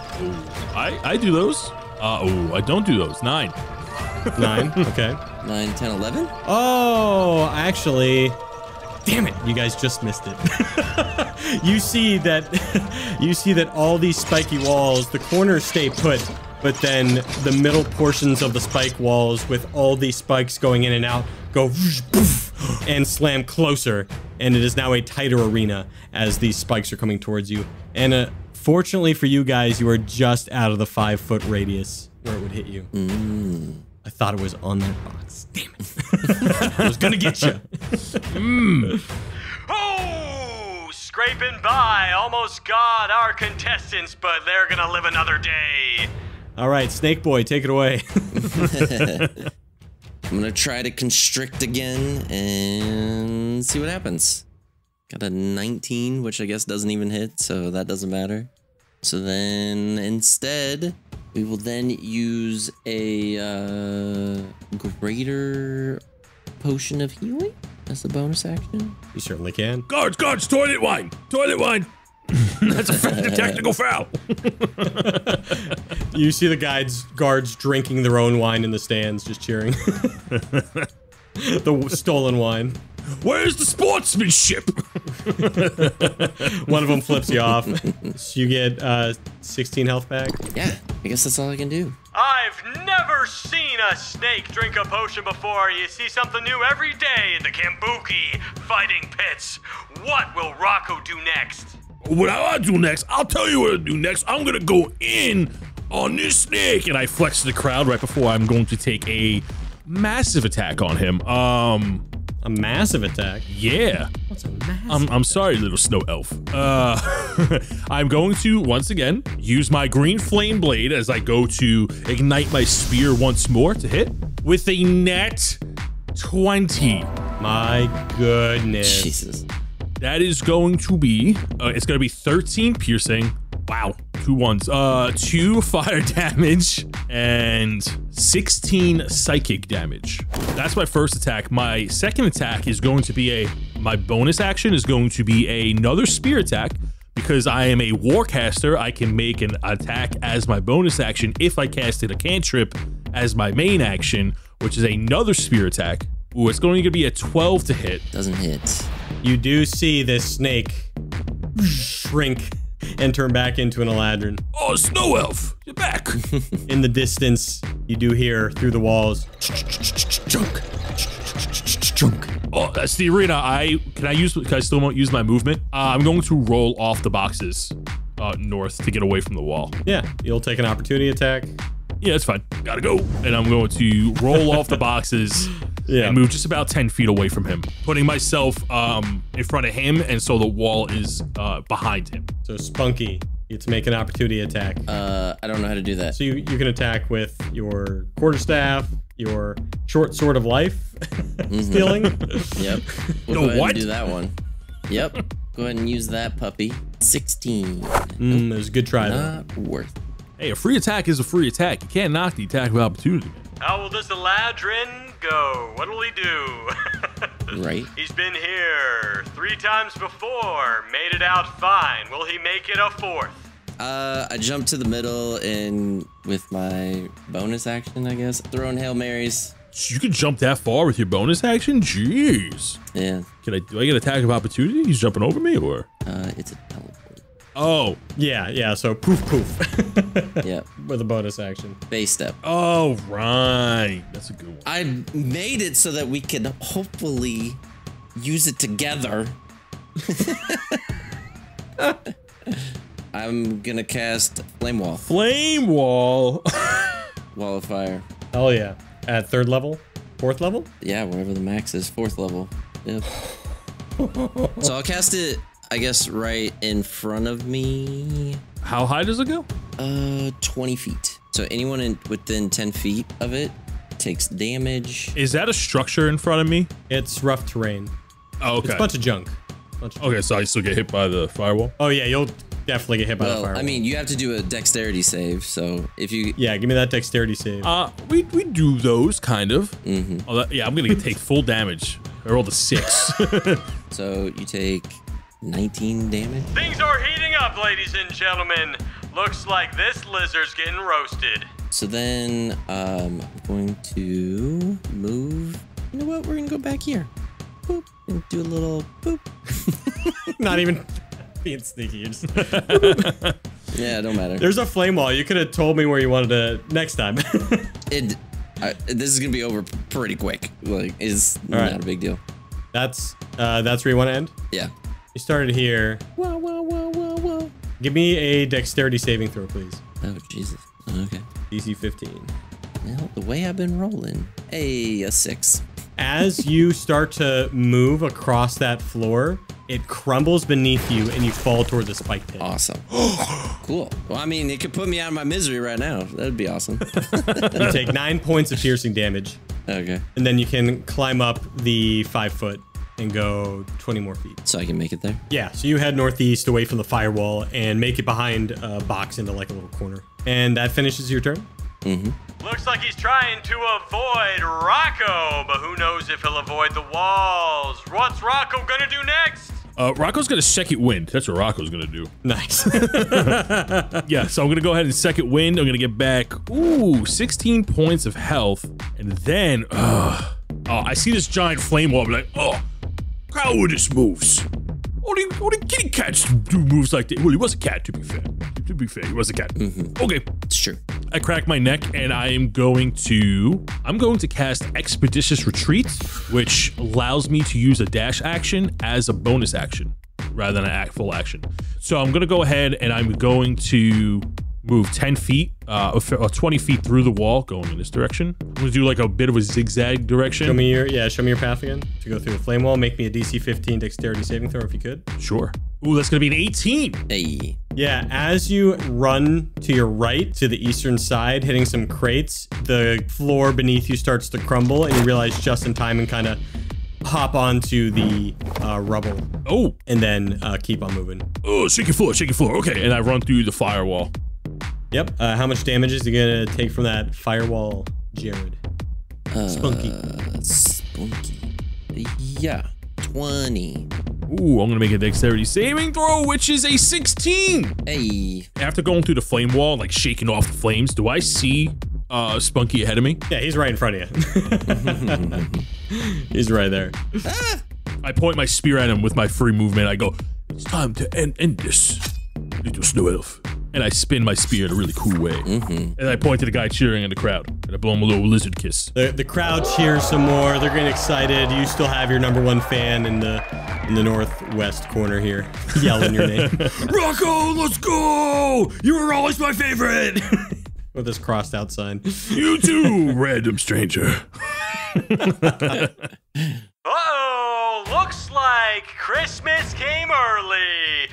I I do those. Uh oh, I don't do those. Nine. Nine. Okay. 9, 10, 11? Oh, actually, damn it! You guys just missed it. you see that, you see that all these spiky walls, the corners stay put, but then the middle portions of the spike walls, with all these spikes going in and out, go and slam closer, and it is now a tighter arena as these spikes are coming towards you. And uh, fortunately for you guys, you are just out of the five foot radius where it would hit you. Mm. I thought it was on that box. Damn it. I was gonna get you. Mm. Oh, scraping by. Almost got our contestants, but they're gonna live another day. All right, Snake Boy, take it away. I'm gonna try to constrict again and see what happens. Got a 19, which I guess doesn't even hit, so that doesn't matter. So then instead, we will then use a uh, greater potion of healing as a bonus action. you certainly can. Guards, guards, toilet wine. Toilet wine. That's a technical foul. You see the guides, guards drinking their own wine in the stands, just cheering. the stolen wine. Where's the sportsmanship? One of them flips you off. So you get uh, 16 health back. Yeah, I guess that's all I can do. I've never seen a snake drink a potion before. You see something new every day in the Kambooki fighting pits. What will Rocco do next? What I do next, I'll tell you what to do next. I'm gonna go in on this snake. and I flex to the crowd right before I'm going to take a massive attack on him. Um, A massive attack. yeah. What's a massive? I'm, I'm sorry, little snow elf. Uh, I'm going to once again use my green flame blade as I go to ignite my spear once more to hit with a nat 20. My goodness. Jesus. That is going to be, uh, it's going to be 13 piercing. Wow, two ones. Uh, two fire damage and 16 psychic damage. That's my first attack. My second attack is going to be a, my bonus action is going to be another spear attack. Because I am a warcaster, I can make an attack as my bonus action if I casted a cantrip as my main action, which is another spear attack. Ooh, it's going to be a 12 to hit. Doesn't hit. You do see this snake shrink and turn back into an Eladrin. Oh, snow elf, you're back. In the distance, you do hear through the walls. Junk. Junk. Oh, that's the arena. I can I use? Can I still won't use my movement? Uh, I'm going to roll off the boxes uh, north to get away from the wall. Yeah, you'll take an opportunity attack. Yeah, it's fine. Gotta go. And I'm going to roll off the boxes Yeah. and move just about ten feet away from him, putting myself um in front of him, and so the wall is uh behind him. So Spunky, you get to make an opportunity attack. Uh, I don't know how to do that. So you, you can attack with your quarterstaff, your short sword of life stealing. Yep. We'll No, go ahead what? and do that one. Yep. Go ahead and use that puppy. 16. Mm, it was a good try though. Not worth. Hey, a free attack is a free attack. You can't knock the attack of opportunity. Man. How will this Eladrin go? What will he do? Right. He's been here three times before, made it out fine. Will he make it a fourth? Uh, I jumped to the middle and with my bonus action, I guess, throwing Hail Marys. You can jump that far with your bonus action? Jeez. Yeah. Can I do I get attack of opportunity? He's jumping over me or Uh, it's a teleport. Oh, Yeah, yeah. So poof, poof. Yeah, With a bonus action. fey step. oh, right. That's a good one. I made it so that we can hopefully use it together. I'm gonna cast Flame Wall, Flame wall. Wall of Fire. Hell yeah. At third level, fourth level. Yeah, wherever the max is, fourth level. Yep. so I'll cast it, I guess, right in front of me. How high does it go? Uh, 20 feet. So anyone in, within 10 feet of it takes damage. Is that a structure in front of me? It's rough terrain. Oh, okay. It's a bunch of junk. Bunch of- okay, so I still get hit by the firewall. Oh yeah, you'll definitely get hit by the Well, fire. I mean, you have to do a dexterity save. So if you, yeah. Give me that dexterity save. Uh, we we do those kind of. Mm-hmm. Oh, that, yeah, I'm gonna take full damage. I rolled a six. so you take 19 damage. Things are heating up, ladies and gentlemen. Looks like this lizard's getting roasted. So then um, I'm going to move. You know what? We're gonna go back here. Boop. And do a little boop. Not even being sneaky. Just- Yeah, don't matter. There's a flame wall. You could have told me where you wanted to next time. It. I, this is gonna be over pretty quick. Like, it's not right. a big deal. that's uh, that's where you want to end. Yeah. You started here. Whoa, whoa, whoa, whoa, whoa. Give me a dexterity saving throw, please. Oh Jesus. Okay. DC 15. Well, the way I've been rolling. Hey, a six. As you start to move across that floor, it crumbles beneath you and you fall toward the spike pit. Awesome. cool. Well, I mean, it could put me out of my misery right now. That'd be awesome. You take nine points of piercing damage, okay. and then you can climb up the five foot and go 20 more feet. So I can make it there. Yeah, so you head northeast away from the firewall and make it behind a box into like a little corner. And that finishes your turn? Mm-hmm. Looks like he's trying to avoid Rocco, but who knows if he'll avoid the walls. What's Rocco gonna do next? uh, Rocco's gonna second wind. That's what Rocco's gonna do. Nice. Yeah, so I'm gonna go ahead and second wind. I'm gonna get back ooh 16 points of health, and then uh, oh, I see this giant flame wall. I'm like, oh, how would moves? Only, only kitty cats do moves like that. Well, he was a cat, to be fair. To be fair, he was a cat. Mm-hmm. Okay, It's true. I crack my neck and I am going to I'm going to cast Expeditious Retreat, which allows me to use a dash action as a bonus action rather than an act full action. So I'm gonna go ahead and I'm going to move 10 feet, uh, or uh, 20 feet through the wall, going in this direction. I'm gonna do like a bit of a zigzag direction. show me your yeah, show me your path again. To go through the flame wall, make me a DC 15 dexterity saving throw if you could. Sure. Ooh, that's gonna be an 18. Hey. Yeah, as you run to your right to the eastern side, hitting some crates, the floor beneath you starts to crumble, and you realize just in time and kind of hop onto the uh, rubble Oh, and then uh, keep on moving. oh, shaky floor, shaky floor. Okay, and I run through the firewall. Yep. Uh, how much damage is he gonna take from that firewall, Jared? Spunky. Uh, spunky. Yeah. 20. Ooh, I'm gonna make a dexterity saving throw, which is a 16. Hey. After going through the flame wall, like shaking off the flames, do I see uh Spunky ahead of me? Yeah, he's right in front of you. he's right there. I point my spear at him with my free movement. I go, "It's time to end end this, little snow elf." And I spin my spear in a really cool way. Mm-hmm. And I point to the guy cheering in the crowd, and I blow him a little lizard kiss. The, the crowd cheers some more. They're getting excited. You still have your number one fan in the in the northwest corner here, yelling your name Rocco, let's go! You were always my favorite. with this crossed out sign. you too, random stranger. Oh, looks like Christmas came early.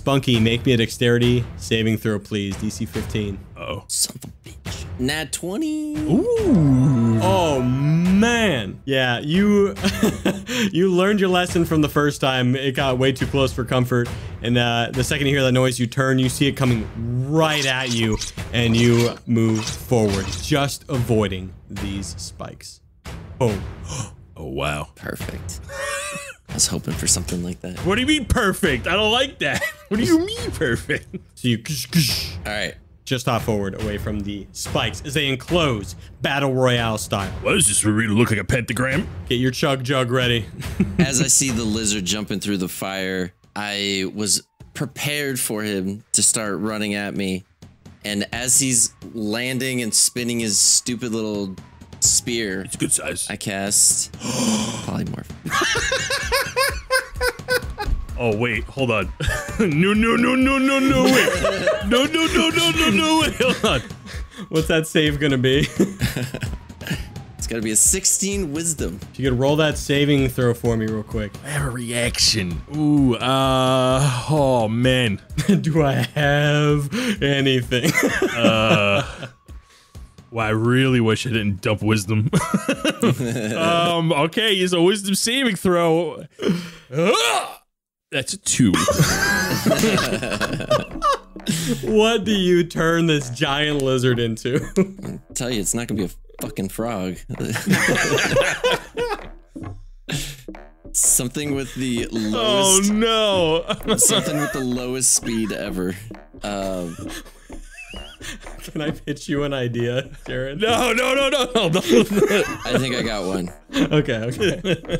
Spunky, make me a dexterity saving throw, please. DC 15. Oh. Son of a bitch. Nat 20. Ooh. Oh man, yeah, you you learned your lesson from the first time. It got way too close for comfort, and uh, the second you hear that noise, you turn, you see it coming right at you, and you move forward, just avoiding these spikes. Boom. Oh wow. Perfect. I was hoping for something like that. What do you mean perfect? I don't like that. What do you mean perfect? So you All right. just hop forward away from the spikes as they enclose battle royale style. What does this really look like a pentagram? Get your chug jug ready. As I see the lizard jumping through the fire, I was prepared for him to start running at me. And as he's landing and spinning his stupid little spear, It's a good size. I cast polymorph. Oh wait, hold on. no, no, no, no, no, no, wait. No, no, no, no, no, no, wait. Hold on. What's that save gonna be? it's gonna be a 16 wisdom. if you could roll that saving throw for me real quick. I have a reaction. Ooh, uh, oh man. Do I have anything? Well, I really wish I didn't dump wisdom. um, okay, he's a wisdom saving throw. That's a two. what do you turn this giant lizard into? I tell you, it's not going to be a fucking frog. Something with the lowest. oh lowest, no. something with the lowest speed ever. Um, Can I pitch you an idea, Jared? No, no, no, no, no, no. I think I got one. Okay, okay.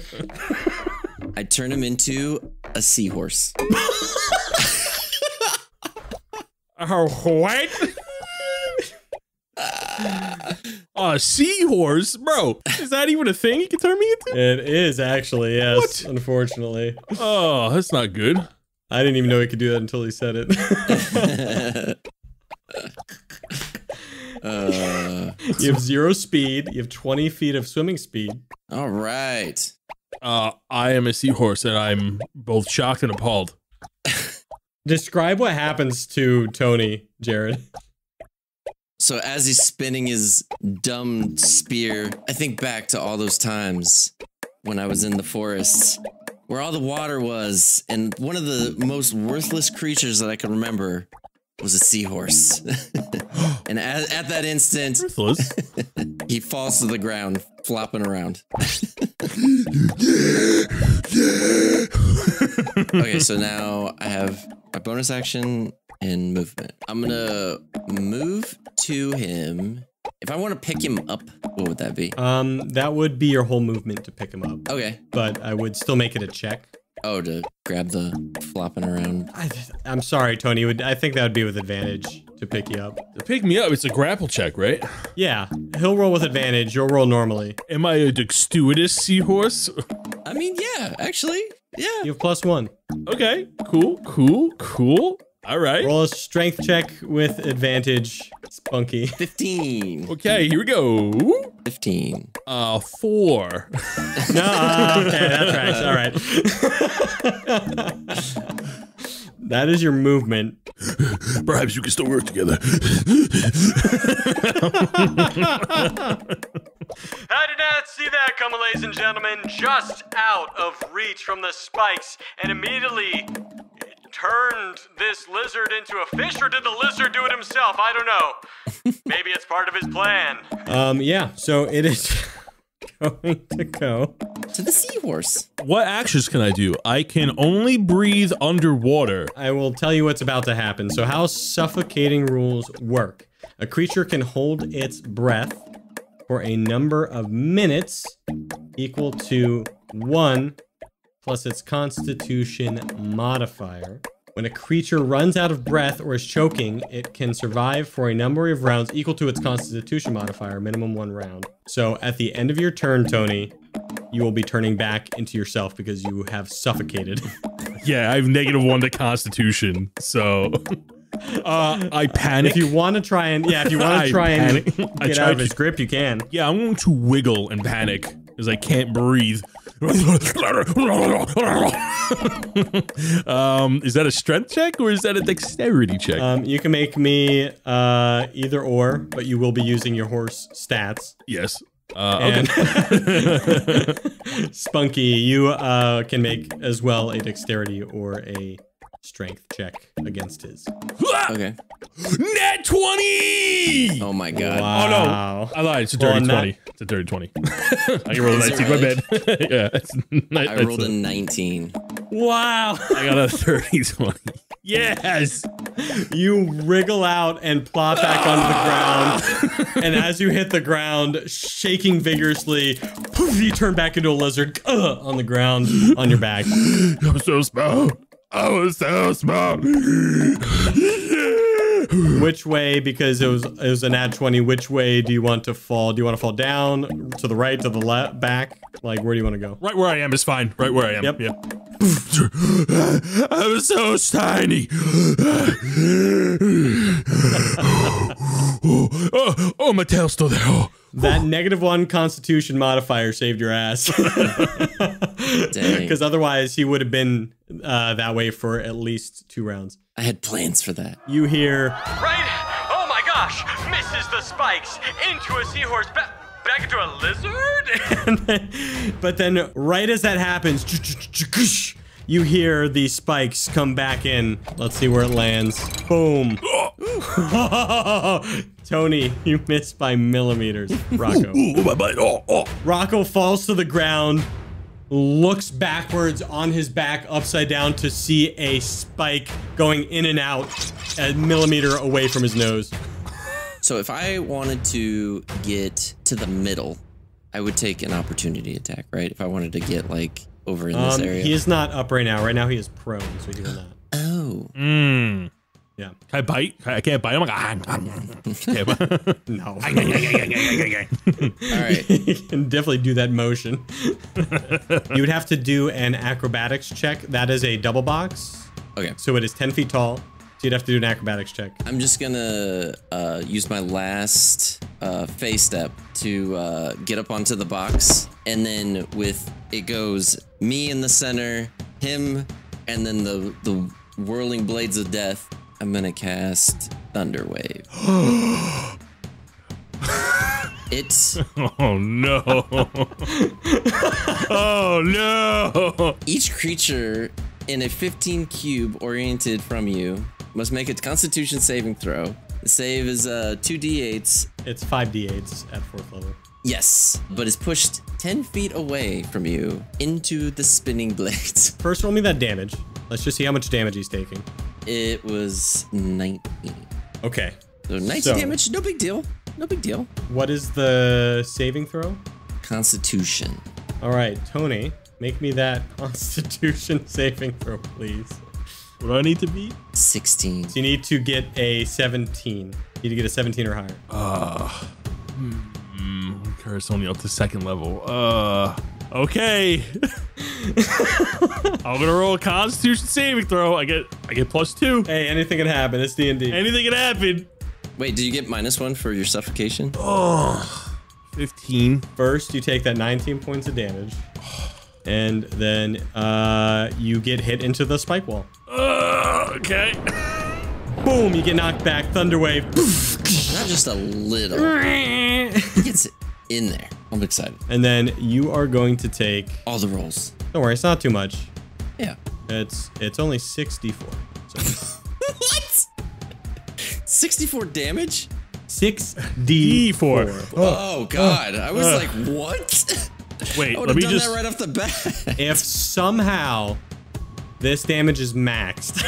I turn him into a seahorse. Oh, what? A seahorse, bro. Is that even a thing you can turn me into? It is actually, yes, unfortunately. Oh, that's not good. I didn't even know he could do that until he said it. Uh, you have zero speed, you have 20 feet of swimming speed. all right. Uh, I am a seahorse, and I'm both shocked and appalled. Describe what happens to Tony, Jared. So as he's spinning his dumb spear, I think back to all those times when I was in the forest where all the water was, and one of the most worthless creatures that I can remember was a seahorse. and at, at that instant, he falls to the ground, flopping around. okay, so now I have my bonus action and movement. I'm gonna move to him. If I want to pick him up, what would that be? Um, that would be your whole movement to pick him up, Okay. but I would still make it a check. Oh, to grab the flopping around. I, I'm sorry, Tony. Would I think that would be with advantage to pick you up? to pick me up, it's a grapple check, right? Yeah, he'll roll with advantage. You'll roll normally. Am I a dexterous seahorse? I mean, yeah, actually, yeah. You have plus one. Okay, cool, cool, cool. All right. Roll a strength check with advantage, Spunky. 15. Okay, here we go. 15. Uh, four. No, uh, okay, that tracks. All right. that is your movement. Perhaps you can still work together. I did not see that coming, ladies and gentlemen. Just out of reach from the spikes, and immediately it turned this lizard into a fish, or did the lizard do it himself? I don't know. Maybe it's part of his plan. Um, yeah. So it is going to go. To the seahorse. What actions can I do? I can only breathe underwater. I will tell you what's about to happen. So, how suffocating rules work a creature can hold its breath for a number of minutes equal to one plus its constitution modifier. When a creature runs out of breath or is choking, it can survive for a number of rounds equal to its constitution modifier, minimum one round. So, at the end of your turn, Tony, you will be turning back into yourself because you have suffocated. Yeah, I have negative one to Constitution, so uh, I panic. If you want to try and yeah, if you want to try and panic. Get out of his grip, you can. yeah, I'm going to wiggle and panic because I can't breathe. um, is that a strength check or is that a dexterity check? Um, you can make me uh, either or, but you will be using your horse stats. yes. Uh, okay. Spunky, you uh, can make as well a dexterity or a strength check against his. Okay. Nat 20! Oh my god. Wow. Oh no. I lied. It's a Well, dirty not- 20. It's a dirty 20. I can roll a Is it 19. My bad. yeah. It's, I rolled a 19. Wow. I got a 30 20. Yes! You wriggle out and plop back onto the ground. and as you hit the ground, shaking vigorously, poof, you turn back into a lizard uh, on the ground on your back. I'm so small. I was so smart. Which way? Because it was it was an ad 20. Which way do you want to fall? Do you want to fall down, to the right, to the left, back? Like, where do you want to go? Right where I am is fine. Right where I am. Yep. Yep. I was so tiny. oh, oh, my tail's still there. Oh. That negative one Constitution modifier saved your ass. Dang. Because otherwise, he would have been uh, that way for at least two rounds. I had plans for that. You hear Right? Oh my gosh! Misses the spikes into a seahorse, ba- back into a lizard? and then- but then right as that happens, you hear the spikes come back in. Let's see where it lands. Boom. Tony, you missed by millimeters. Rocco. Oh, my butt. Oh, oh. Rocco falls to the ground, looks backwards on his back upside down to see a spike going in and out a millimeter away from his nose. So if I wanted to get to the middle, I would take an opportunity attack, right? If I wanted to get like over in this Um, area. he is not up right now. Right now he is prone, so he will not. oh, Mm. Yeah. Can I bite? I can't bite. I'm like, ah. Can't bite. No. all right. you can definitely do that motion. you would have to do an acrobatics check. That is a double box. Okay. So it is 10 feet tall. So you'd have to do an acrobatics check. I'm just gonna uh, use my last uh, fey step to uh, get up onto the box, and then with it goes me in the center, him, and then the the whirling blades of death. I'm gonna cast Thunder Wave. it's Oh no. oh no. each creature in a 15 cube oriented from you must make a Constitution saving throw. The save is uh, 2d8s It's 5d8s at fourth level. Yes, but is pushed 10 feet away from you into the spinning blades. First, roll me that damage. Let's just see how much damage he's taking. It was 19. Okay. So 19 So- damage, no big deal. No big deal. What is the saving throw? Constitution. All right, Tony, make me that Constitution saving throw, please. What do I need to beat? 16. So you need to get a 17. You need to get a 17 or higher. Mm, Curse only up to second level. Uh, okay. I'm gonna roll a Constitution saving throw. I get, I get plus two. Hey, anything can happen. It's D&D. Anything can happen. Wait, did you get minus one for your suffocation? Oh, 15. First, you take that 19 points of damage. And then uh, you get hit into the spike wall. Uh, okay. Boom, you get knocked back. Thunderwave. Not just a little. He gets in there. I'm excited. and then you are going to take. All the rolls. Don't worry, it's not too much. Yeah. It's it's only 64. So What? 64 damage? 6d4. D4. Oh, God. I was oh. like, what? Wait, I would let have me done just. that right off the bat. If somehow this damage is maxed,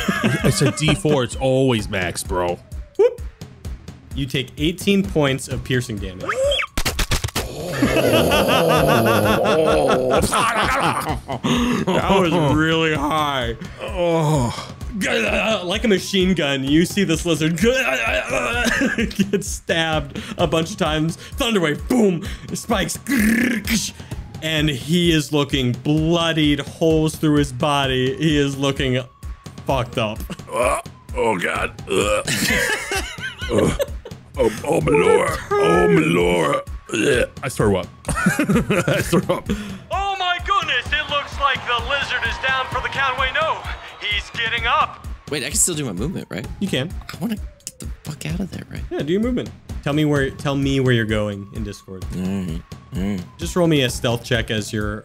I said D4. It's always max, bro. Whoop. you take 18 points of piercing damage. That was really high. Oh. Like a machine gun, you see this lizard get stabbed a bunch of times. Thunderwave, boom, spikes, and he is looking bloodied, holes through his body. He is looking fucked up. Uh, oh, God. Uh. Oh, oh, my lord. Oh, my lord. Yeah. I throw up. I throw up. oh my goodness! It looks like the lizard is down for the count. Wait, no, he's getting up. Wait, I can still do my movement, right? You can. I want to get the fuck out of there, right? Yeah, do your movement. Tell me where tell me where you're going in Discord. Alright. Alright. Just roll me a stealth check as you're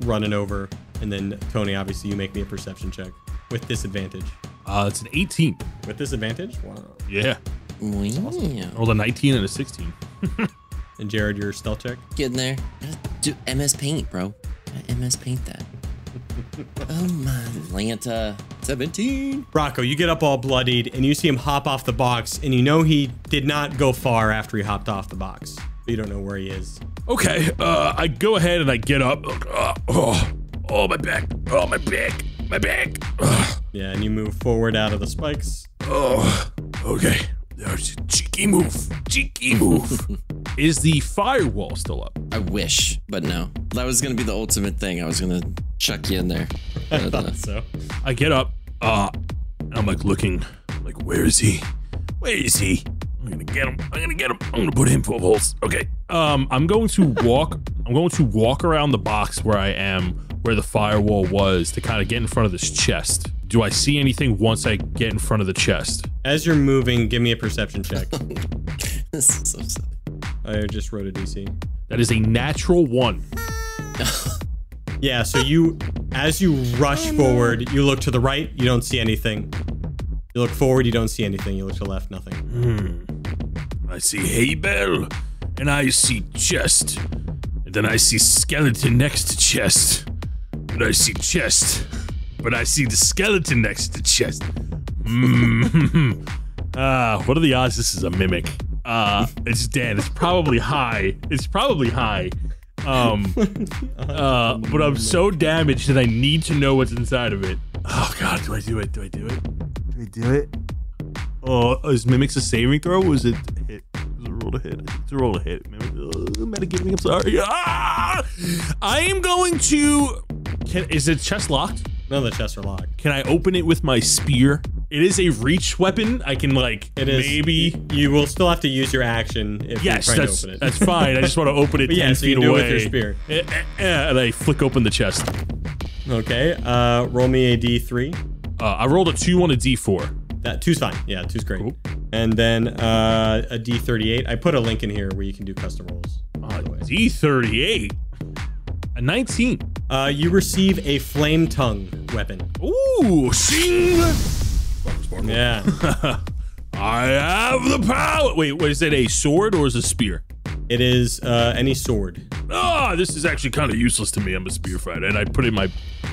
running over, and then Tony, obviously, you make me a perception check with disadvantage. Uh, it's an 18. With disadvantage? Wow. Yeah. Wow. Rolled a 19 and a 16. And Jared, your stealth check? Get in there. Do MS Paint, bro. MS Paint that. oh my Lanta. 17. Rocco, you get up all bloodied, and you see him hop off the box, and you know he did not go far after he hopped off the box. You don't know where he is. Okay. Uh, I go ahead and I get up. Uh, oh, oh, my back. Oh, my back. my back. Ugh. Yeah, and you move forward out of the spikes. Oh, okay. There's a cheeky move. Cheeky move. Is the firewall still up? I wish, but no. That was gonna be the ultimate thing. I was gonna chuck you in there. But, uh, So I get up. uh, and I'm like looking, like, where is he? Where is he? I'm gonna get him. I'm gonna get him. I'm gonna put him full of holes. Okay. Um, I'm going to walk. I'm going to walk around the box where I am, where the firewall was, to kind of get in front of this chest. Do I see anything once I get in front of the chest? as you're moving, give me a perception check. this is so silly. I just wrote a DC. That is a natural one. Yeah, so you, as you rush oh, forward, you look to the right, you don't see anything. You look forward, you don't see anything. You look to the left, nothing. Hmm. I see hay bell, and I see chest, and then I see skeleton next to chest, and I see chest, but I see the skeleton next to the chest. Ah, what are the odds this is a mimic? Uh, it's dead. It's probably high. It's probably high. Um, uh, but I'm so damaged that I need to know what's inside of it. Oh God, do I do it? Do I do it? Do I do it? Oh, is mimics a saving throw? Or is it a hit? Is it a roll to hit? It's a roll to hit. Mimic, uh, metagaming. I'm sorry. Ah! I am going to. Can, is it chest locked? None of the chests are locked. Can I open it with my spear? It is a reach weapon. I can like It is maybe. You will still have to use your action if Yes, trying that's to open it. that's fine. I just want to open it But ten yeah, so feet you can do it with your spear. Eh, eh, eh, and I flick open the chest. okay. Uh, roll me a D3. Uh, I rolled a two on a D4. That two's fine. Yeah, two's great. Cool. And then uh, a D38. I put a link in here where you can do custom rolls. Uh, D38. A 19. Uh, you receive a flame tongue weapon. Ooh, sing. Yeah. I have the power. Wait, what is it? A sword or is it a spear? it is uh, any sword. Ah, this is actually kind of useless to me. I'm a spear fighter, and I put in my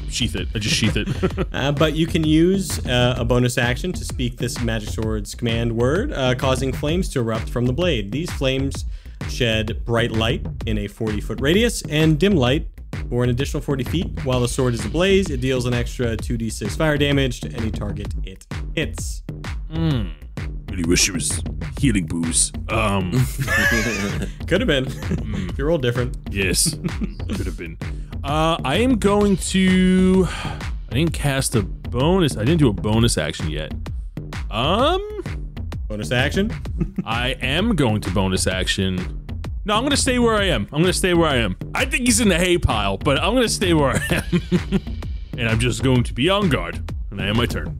sheath it. I just sheath it. Uh, but you can use uh, a bonus action to speak this magic sword's command word, uh, causing flames to erupt from the blade. These flames shed bright light in a 40 foot radius and dim light for an additional 40 feet. While the sword is ablaze, it deals an extra 2d6 fire damage to any target it hits. Really wish it was healing booze. Um, Could have been. if you roll different. yes, could have been. Uh, I am going to. I didn't cast a bonus. I didn't do a bonus action yet. Um, Bonus action. I am going to bonus action. No, I'm gonna stay where I am. I'm gonna stay where I am. I think he's in the hay pile, but I'm gonna stay where I am. and I'm just going to be on guard. And I have my turn.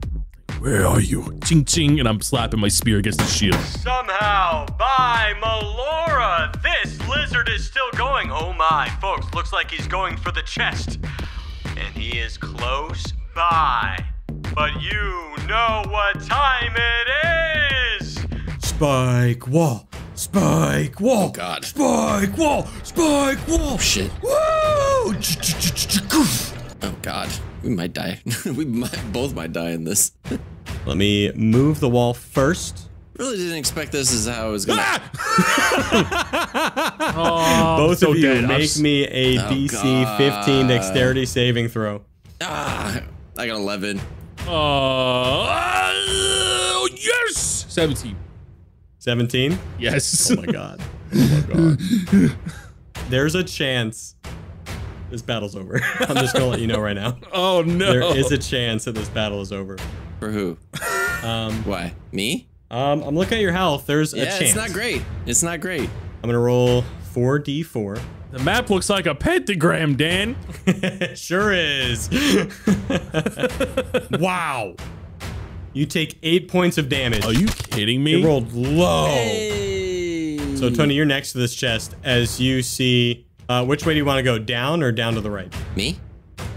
where are you? Ching ching, and I'm slapping my spear against the shield. Somehow, by Melora, this lizard is still going. Oh my, folks, looks like he's going for the chest. And he is close by. But you know what time it is! Spike wall. Spike wall. Oh God. Spike wall. Spike wall. Oh, Shit. Woo! Oh God. We might die. we might both might die in this. Let me move the wall first. Really didn't expect this is how it was gonna. Oh, Both so of you dead. I'm make me a DC 15 dexterity saving throw. Ah, I got 11. Oh, yes! 17. 17? Yes. Oh my god. Oh my god. There's a chance this battle's over. I'm just gonna let you know right now. oh, no. There is a chance that this battle is over. For who? Um, Why? Me? um, I'm looking at your health. There's a Yeah, chance. it's not great. It's not great. I'm gonna roll 4d4. The map looks like a pentagram, Dan. sure is. wow. You take eight points of damage. Are you kidding me? It rolled low. Hey. So Tony, you're next to this chest as you see. Uh, which way do you want to go? Down or down to the right? Me?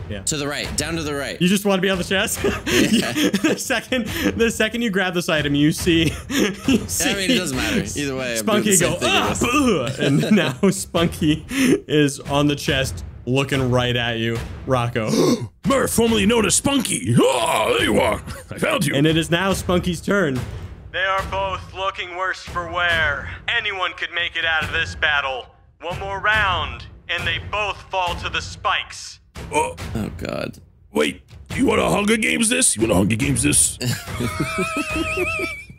Yeah. To the right. Down to the right. You just want to be on the chest. the second, the second you grab this item, you see. You see I mean, it doesn't matter. Either way, Spunky go thing "Ah, and now Spunky is on the chest, looking right at you, Rocco. Murph, formerly known as Spunky. Oh, there you are. I found you. and it is now Spunky's turn. They are both looking worse for wear. Anyone could make it out of this battle. One more round, and they both fall to the spikes. oh, Oh God. wait. You want to Hunger Games this? You want to Hunger Games this?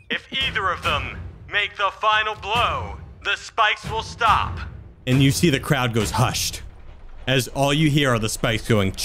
If either of them make the final blow, the spikes will stop. And you see the crowd goes hushed as all you hear are the spikes going.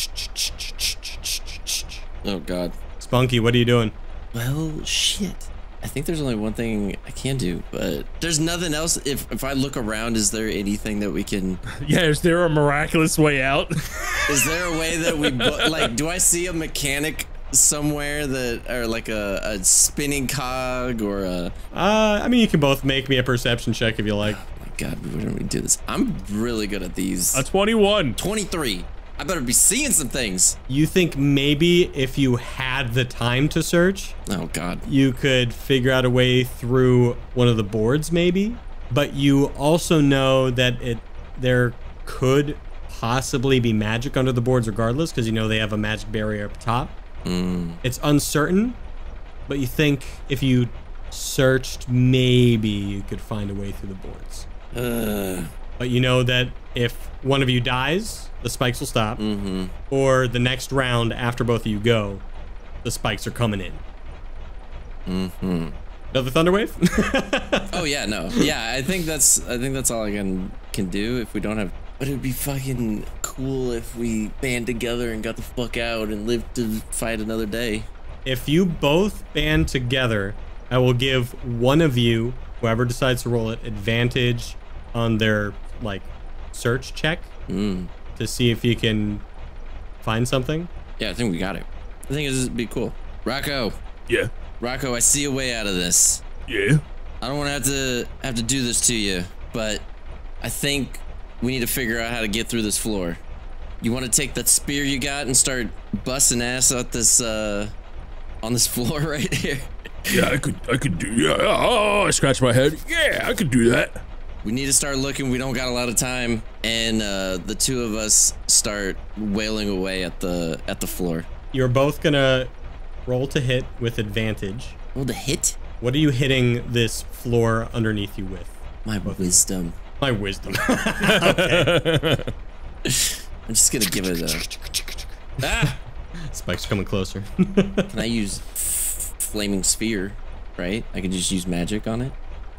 Oh God. Spunky, what are you doing? Well, shit. I think there's only one thing I can do, but there's nothing else. If if I look around, is there anything that we can? Yeah, is there a miraculous way out? is there a way that we like? Do I see a mechanic somewhere that, or like a, a spinning cog or a? Uh, I mean, you can both make me a perception check if you like. My God, why don't we do this? I'm really good at these. a 21. 23. I better be seeing some things. You think maybe if you had the time to search, Oh God. you could figure out a way through one of the boards, maybe. But you also know that it there could possibly be magic under the boards, regardless, because you know they have a magic barrier up top. Hmm. It's uncertain, but you think if you searched, maybe you could find a way through the boards. Uh, But you know that if one of you dies, the spikes will stop. mm-hmm. Or the next round after both of you go, the spikes are coming in. Mm-hmm. Another thunder wave? Oh yeah, no. Yeah, I think that's I think that's all I can can do if we don't have but it would be fucking cool if we band together and got the fuck out and lived to fight another day. if you both band together, I will give one of you, whoever decides to roll it, advantage on their like search check Mm. to see if you can find something. Yeah, I think we got it. I think this would be cool. Rocco, Yeah. Rocco, I see a way out of this. Yeah. I don't want to have to have to do this to you, but I think we need to figure out how to get through this floor. You want to take that spear you got and start busting ass at this uh on this floor right here? Yeah, I could, I could do. Yeah. Oh, I scratch my head. Yeah, I could do that. We need to start looking. We don't got a lot of time, and uh, the two of us start wailing away at the at the floor. You're both gonna roll to hit with advantage. Roll to hit! What are you hitting this floor underneath you with? My wisdom. My wisdom. I'm just gonna give it a. Ah! Spikes coming closer. Can I use f- flaming sphere? Right? I can just use magic on it.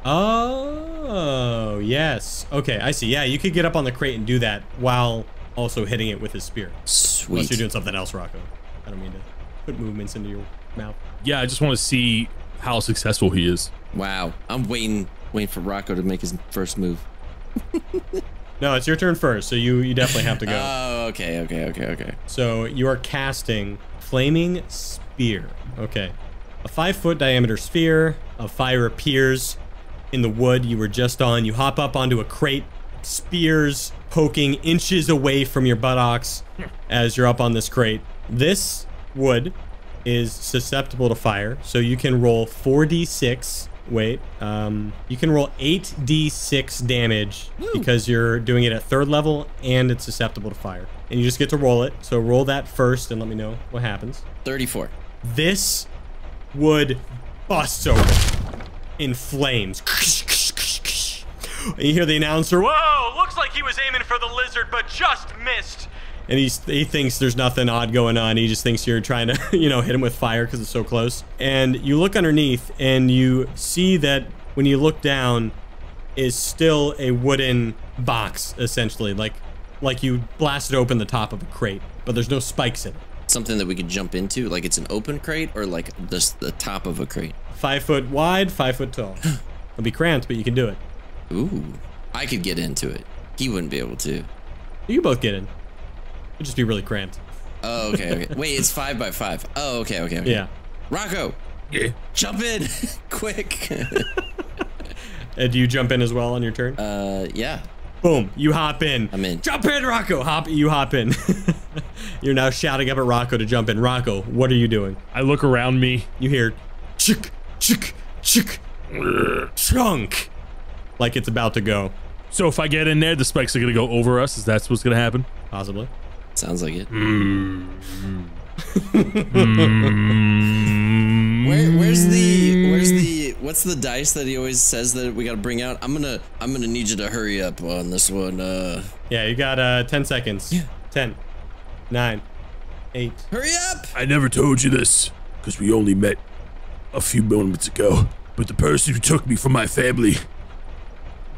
oh, yes. Okay, I see. Yeah, you could get up on the crate and do that while also hitting it with his spear. Sweet. Unless you're doing something else, Rocco. I don't mean to put movements into your mouth. Yeah, I just want to see how successful he is. Wow. I'm waiting, waiting for Rocco to make his first move. No, it's your turn first, so you you definitely have to go. Oh, okay, okay, okay, okay. So you are casting Flaming Sphere. Okay. A five foot diameter sphere of fire appears in the wood you were just on. You hop up onto a crate, spears poking inches away from your buttocks as you're up on this crate. This wood is susceptible to fire, so you can roll 4d6. Wait, um, you can roll 8d6 damage because you're doing it at third level and it's susceptible to fire. And you just get to roll it. So roll that first and let me know what happens. 34. This wood busts open in flames. And you hear the announcer, "Whoa!" Whoa, looks like he was aiming for the lizard, but just missed. and he's, he thinks there's nothing odd going on. He just thinks you're trying to, you know, hit him with fire because it's so close. And you look underneath, and you see that when you look down, is still a wooden box, essentially, like like you blasted open the top of a crate, but there's no spikes in it. Something that we could jump into, like it's an open crate or like just the top of a crate. Five foot wide, five foot tall. It'll be cramped, but you can do it. Ooh. I could get into it. He wouldn't be able to. You both get in. It'll just be really cramped. Oh, okay, okay. Wait, it's five by five. Oh, okay, okay, okay. Yeah. Rocco, Yeah. jump in quick. and do you jump in as well on your turn? uh, yeah. Boom. You hop in. I'm in. Jump in, Rocco. Hop. You hop in. You're now shouting up at Rocco to jump in. Rocco, what are you doing? I look around me. You hear chick, chick, chick, chunk, like it's about to go. So if I get in there, the spikes are gonna go over us. Is that what's gonna happen? Possibly. Sounds like it. Mm. Where, where's the where's the what's the dice that he always says that we gotta bring out? I'm gonna I'm gonna need you to hurry up on this one. Uh Yeah, you got uh 10 seconds. Yeah. 10, 9, Eight. Hurry up! I never told you this because we only met a few moments ago. But the person who took me from my family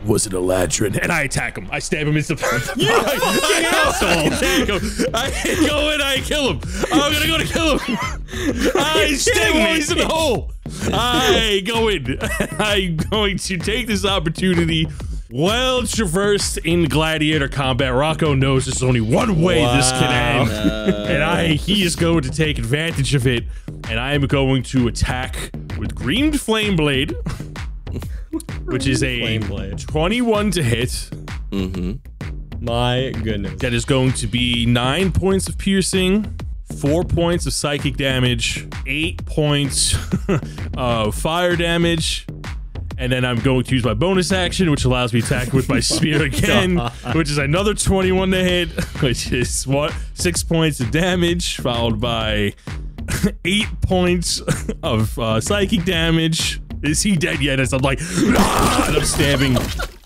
was an Eladrin. And I attack him. I stab him in the. fucking asshole! Attack him. I go in. I kill him. I'm gonna go to kill him. I stab him he's in the hole. I go in. I'm going to take this opportunity. Well traversed in gladiator combat, Rocco knows there's only one way this can end, and I he is going to take advantage of it, and I am going to attack with Green Flame Blade, which is a Flame blade. 21 to hit. Mm-hmm. My goodness. That is going to be nine points of piercing, four points of psychic damage, eight points of fire damage. And then I'm going to use my bonus action, which allows me to attack with my spear again, which is another 21 to hit, which is what six points of damage, followed by eight points of uh, psychic damage. Is he dead yet? As I'm like, "Ah!" and I'm stabbing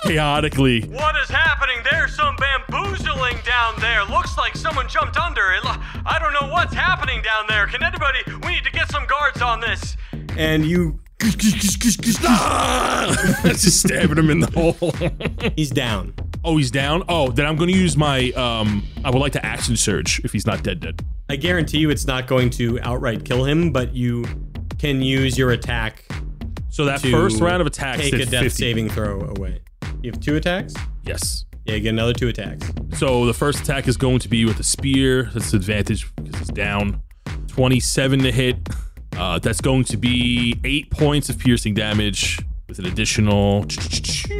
chaotically. What is happening? There's some bamboozling down there. Looks like someone jumped under it. Lo- I don't know what's happening down there. Can anybody? We need to get some guards on this. And you. Just stabbing him in the hole. He's down. Oh, he's down. Oh, then I'm going to use my. Um, I would like to action surge if he's not dead. Dead. I guarantee you it's not going to outright kill him, but you can use your attack So that to first round of attacks take a death 50. saving throw away. You have two attacks? Yes. Yeah, you get another two attacks. So the first attack is going to be with a spear. That's advantage because it's down. 27 to hit. Uh, that's going to be eight points of piercing damage with an additional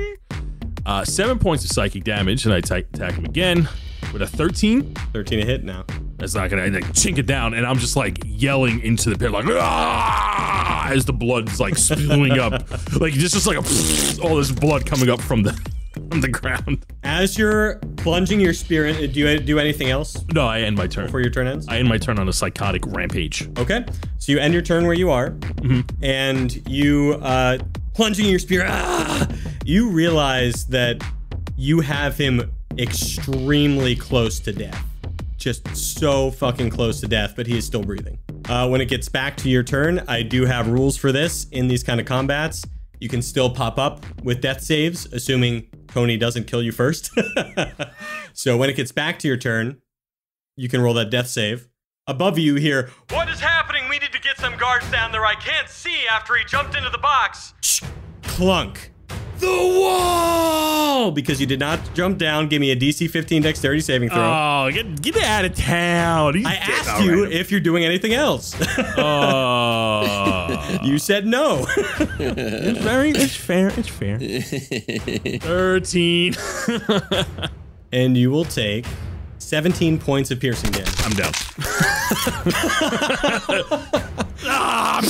uh, seven points of psychic damage, and I attack him again with a 13. 13 to hit now. That's not gonna like, chink it down, and I'm just like yelling into the pit, like "Ah!" as the blood's like spewing up, like just just like a, all this blood coming up from the from the ground. As you're plunging your spear in, do you do anything else No, I end my turn. before your turn ends? I end my turn on a psychotic rampage. Okay. So you end your turn where you are, and you uh, plunging your spear. Ah, you realize that you have him extremely close to death, just so fucking close to death, but he is still breathing. Uh, when it gets back to your turn, I do have rules for this in these kind of combats. You can still pop up with death saves, assuming Tony doesn't kill you first. so when it gets back to your turn, you can roll that death save. Above you here, What is happening? We need to get some guards down there. I can't see after he jumped into the box. clunk. The wall! Because you did not jump down. Give me a DC 15 dexterity saving throw. Oh, get get out of town! I asked you if you're doing anything else. Oh, you said no. it's very, it's fair, it's fair. Thirteen. and you will take 17 points of piercing damage. I'm down. Ah.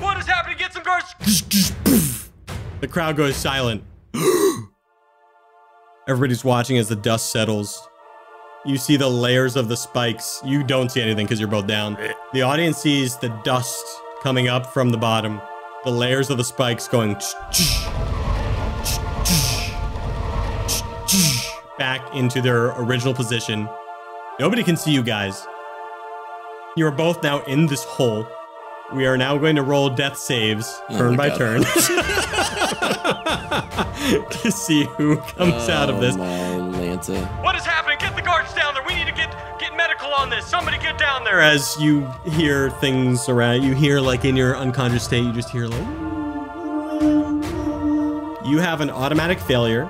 What is happening? Get some guards. the crowd goes silent. Everybody's watching as the dust settles. You see the layers of the spikes. You don't see anything because you're both down. The audience sees the dust coming up from the bottom, the layers of the spikes going back into their original position. Nobody can see you guys. You are both now in this hole. We are now going to roll death saves oh turn by God. turn to see who comes out of oh this. Oh, my Lanta. What is happening? Get the guards down there. We need to get get medical on this. Somebody get down there. As you hear things around, you hear like in your unconscious state, you just hear like. You have an automatic failure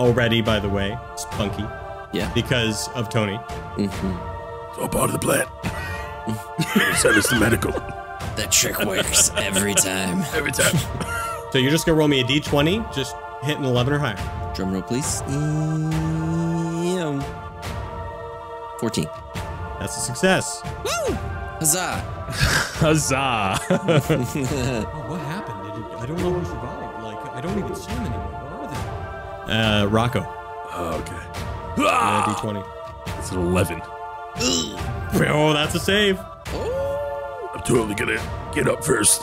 already, by the way, Spunky, Yeah. because of Tony. It's all part of the plan. Send us to medical That trick works every time. every time. So you're just gonna roll me a d20, just hit an 11 or higher. Drum roll, please. Yeah. 14. That's a success. Woo! Huzzah! Huzzah! Oh, what happened? Did you, I don't know who survived. Like, I don't even see him anymore. Where are they? Uh, Rocco. Oh, okay. Uh, Ah, d20. it's an eleven. Oh, that's a save. I'm totally gonna get up first.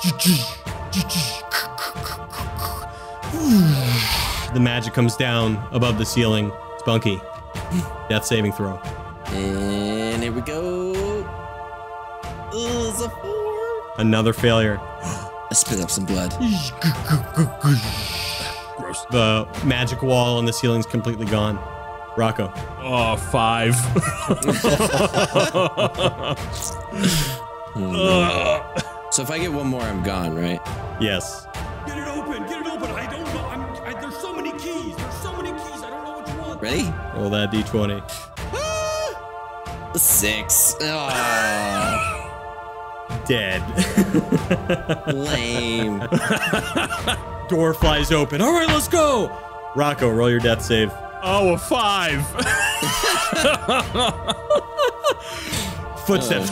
the magic comes down above the ceiling. Spunky, death saving throw. And here we go. Ugh, it's a four. Another failure. I spit up some blood. Gross. The magic wall on the ceiling's completely gone. Rocco. Oh, five. Ugh. So if I get one more, I'm gone, right? Yes. Get it open. Get it open. I don't know. I'm, I, there's so many keys. There's so many keys. I don't know which one. Ready? Roll that d20. Six. Ah, Dead. lame. Door flies open. All right, let's go. Rocco, roll your death save. Oh, a five. Footsteps.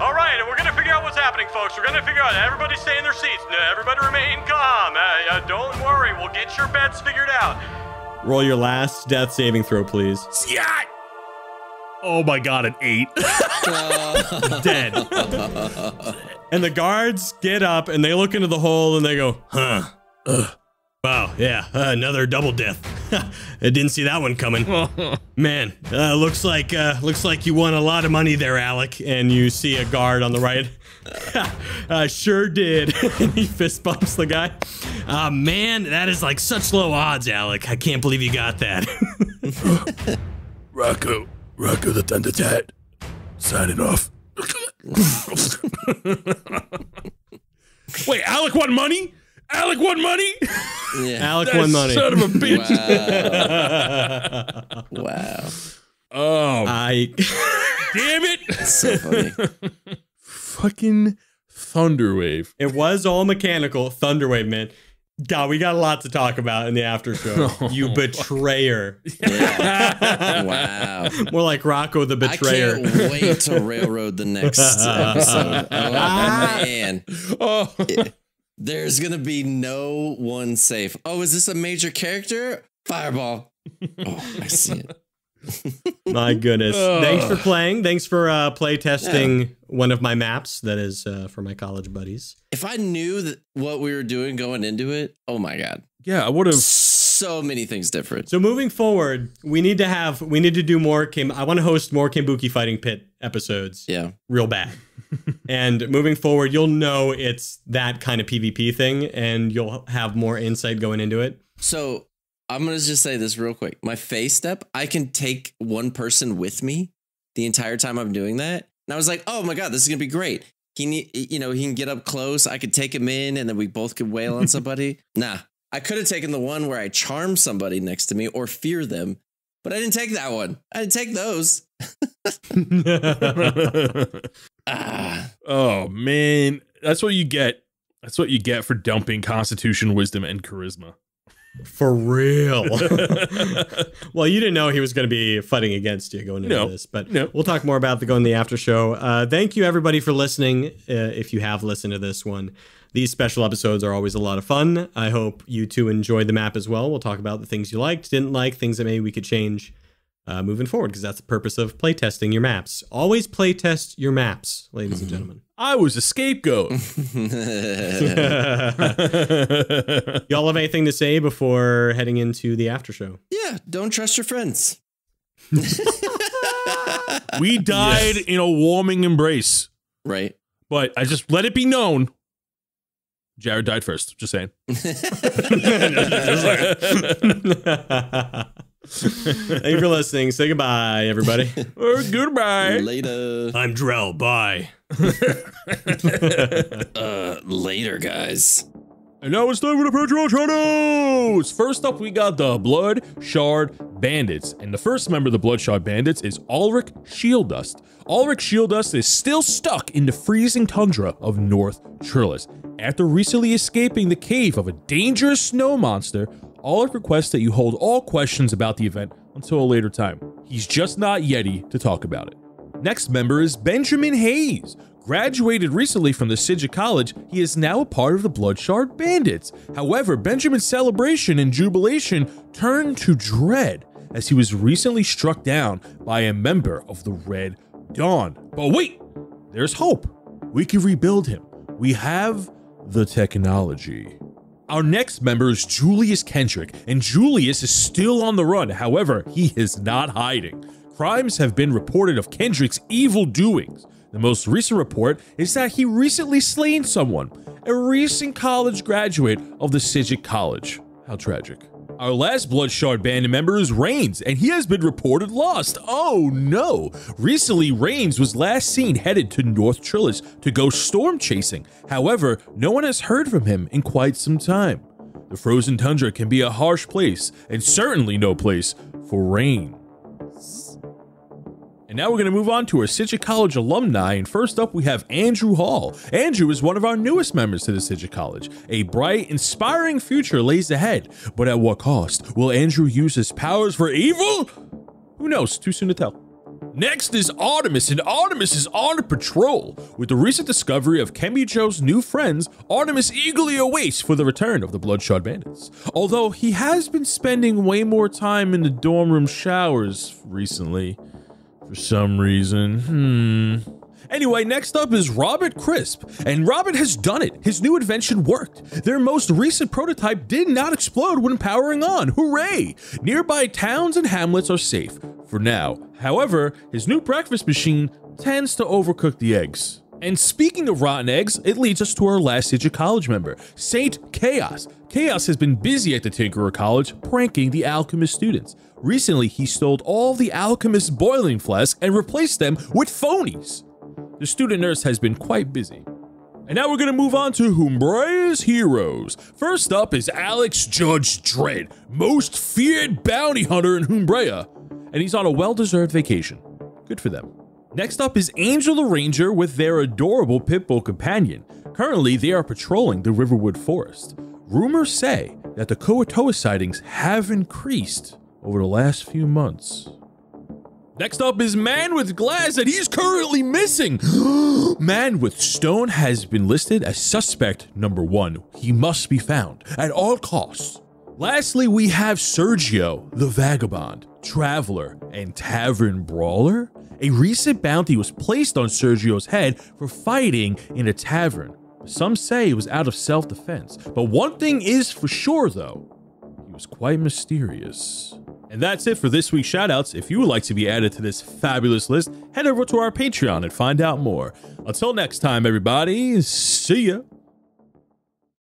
All right, we're gonna figure out what's happening, folks. We're gonna figure out. Everybody stay in their seats. Everybody remain calm. Uh, uh, don't worry. We'll get your beds figured out. Roll your last death saving throw, please. yeah. Oh my god, an eight. Dead. and the guards get up and they look into the hole and they go, huh. Ugh. Wow, yeah, uh, another double death. I didn't see that one coming. Man, uh, looks like uh, looks like you won a lot of money there, Alec. And you see a guard on the right. uh, sure did. and he fist bumps the guy. Uh, man, that is like such low odds, Alec. I can't believe you got that. Rocco. Rocco the Thunder Thundercat. Signing off. Wait, Alec won money? Alec won money? Yeah. Alec That won money. Son of a bitch. Wow. wow. Oh, I damn it. So funny. Fucking Thunderwave. It was all mechanical. Thunderwave, man. God, we got a lot to talk about in the after show. Oh, you betrayer. Yeah. Wow. More like Rocco the I betrayer. can't wait to railroad the next episode. Oh man. Oh, There's gonna be no one safe. Oh, is this a major character? Fireball. Oh, I see it. My goodness. Ugh. Thanks for playing. Thanks for uh, play testing one of my maps that is uh, for my college buddies. If I knew that what we were doing going into it, oh my god. Yeah, I would have. So many things different. So moving forward, we need to have we need to do more Kim I want to host more Kambooki Fighting Pit episodes. Yeah. Real bad. and moving forward, you'll know it's that kind of PvP thing and you'll have more insight going into it. So I'm gonna just say this real quick. My fey step, I can take one person with me the entire time I'm doing that. And I was like, oh my god, this is gonna be great. He, need, you know, he can get up close. I could take him in, and then we both could wail on somebody. nah, I could have taken the one where I charm somebody next to me or fear them, but I didn't take that one. I didn't take those. Ah, oh man, that's what you get. That's what you get for dumping Constitution, Wisdom, and Charisma. For real. well, you didn't know he was going to be fighting against you going into No. this, but No. we'll talk more about the go in the after show. Uh, thank you everybody for listening. Uh, if you have listened to this one, these special episodes are always a lot of fun. I hope you two enjoyed the map as well. We'll talk about the things you liked, didn't like, things that maybe we could change uh, moving forward because that's the purpose of playtesting your maps. Always playtest your maps, ladies and gentlemen. I was a scapegoat. Y'all have anything to say before heading into the after show? yeah, don't trust your friends. we died in a warming embrace, Right. but I just let it be known. Jared died first. Just saying. Thank you for listening. Say goodbye, everybody. Uh, goodbye. Later. I'm Drell. Bye. Uh, later, guys. And now it's time for the Patreon shoutouts! First up, we got the Blood Shard Bandits. And the first member of the Blood Shard Bandits is Ulrich Shieldust. Ulrich Shieldust is still stuck in the freezing tundra of North Trillis. After recently escaping the cave of a dangerous snow monster, Ulrich requests that you hold all questions about the event until a later time. He's just not yeti to talk about it. Next member is Benjamin Hayes. Graduated recently from the Sidja College, he is now a part of the Bloodshard Bandits. However, Benjamin's celebration and jubilation turned to dread as he was recently struck down by a member of the Red Dawn. But wait, there's hope. We can rebuild him. We have the technology. Our next member is Julius Kendrick, and Julius is still on the run. However, he is not hiding. Crimes have been reported of Kendrick's evil doings. The most recent report is that he recently slain someone, a recent college graduate of the Sijic College. How tragic. Our last Bloodshard band member is Reigns, and he has been reported lost. Oh no! Recently, Reigns was last seen headed to North Trillis to go storm chasing. However, no one has heard from him in quite some time. The frozen tundra can be a harsh place, and certainly no place for rain. And now we're going to move on to our Sijic College alumni. And first up, we have Andrew Hall. Andrew is one of our newest members to the Sijic College. A bright, inspiring future lays ahead. But at what cost? Will Andrew use his powers for evil? Who knows? Too soon to tell. Next is Artemis, and Artemis is on patrol. With the recent discovery of Kemijo's new friends, Artemis eagerly awaits for the return of the Bloodshard Bandits. Although he has been spending way more time in the dorm room showers recently for some reason. Hmm. Anyway, next up is Robert Crisp, and Robert has done it. His new invention worked. Their most recent prototype did not explode when powering on. Hooray! Nearby towns and hamlets are safe for now. However, his new breakfast machine tends to overcook the eggs. And speaking of rotten eggs, it leads us to our last Sijic College member, Saint Chaos. Chaos has been busy at the Tinkerer College, pranking the alchemist students. Recently, he stole all the alchemist's boiling flasks and replaced them with phonies. The student nurse has been quite busy. And now we're gonna move on to Humbreah's heroes. First up is Alex Judge Dredd, most feared bounty hunter in Humbrea, and he's on a well-deserved vacation. Good for them. Next up is Angel the Ranger with their adorable pitbull companion. Currently, they are patrolling the Riverwood Forest. Rumors say that the Kuo-toa sightings have increased over the last few months. Next up is Man with Glass, and he's currently missing. Man with Stone has been listed as suspect number one. He must be found at all costs. Lastly, we have Sergio, the Vagabond, Traveler, and Tavern Brawler. A recent bounty was placed on Sergio's head for fighting in a tavern. Some say it was out of self defense, but one thing is for sure though he was quite mysterious. And that's it for this week's shoutouts. If you would like to be added to this fabulous list, head over to our Patreon and find out more. Until next time, everybody, see ya.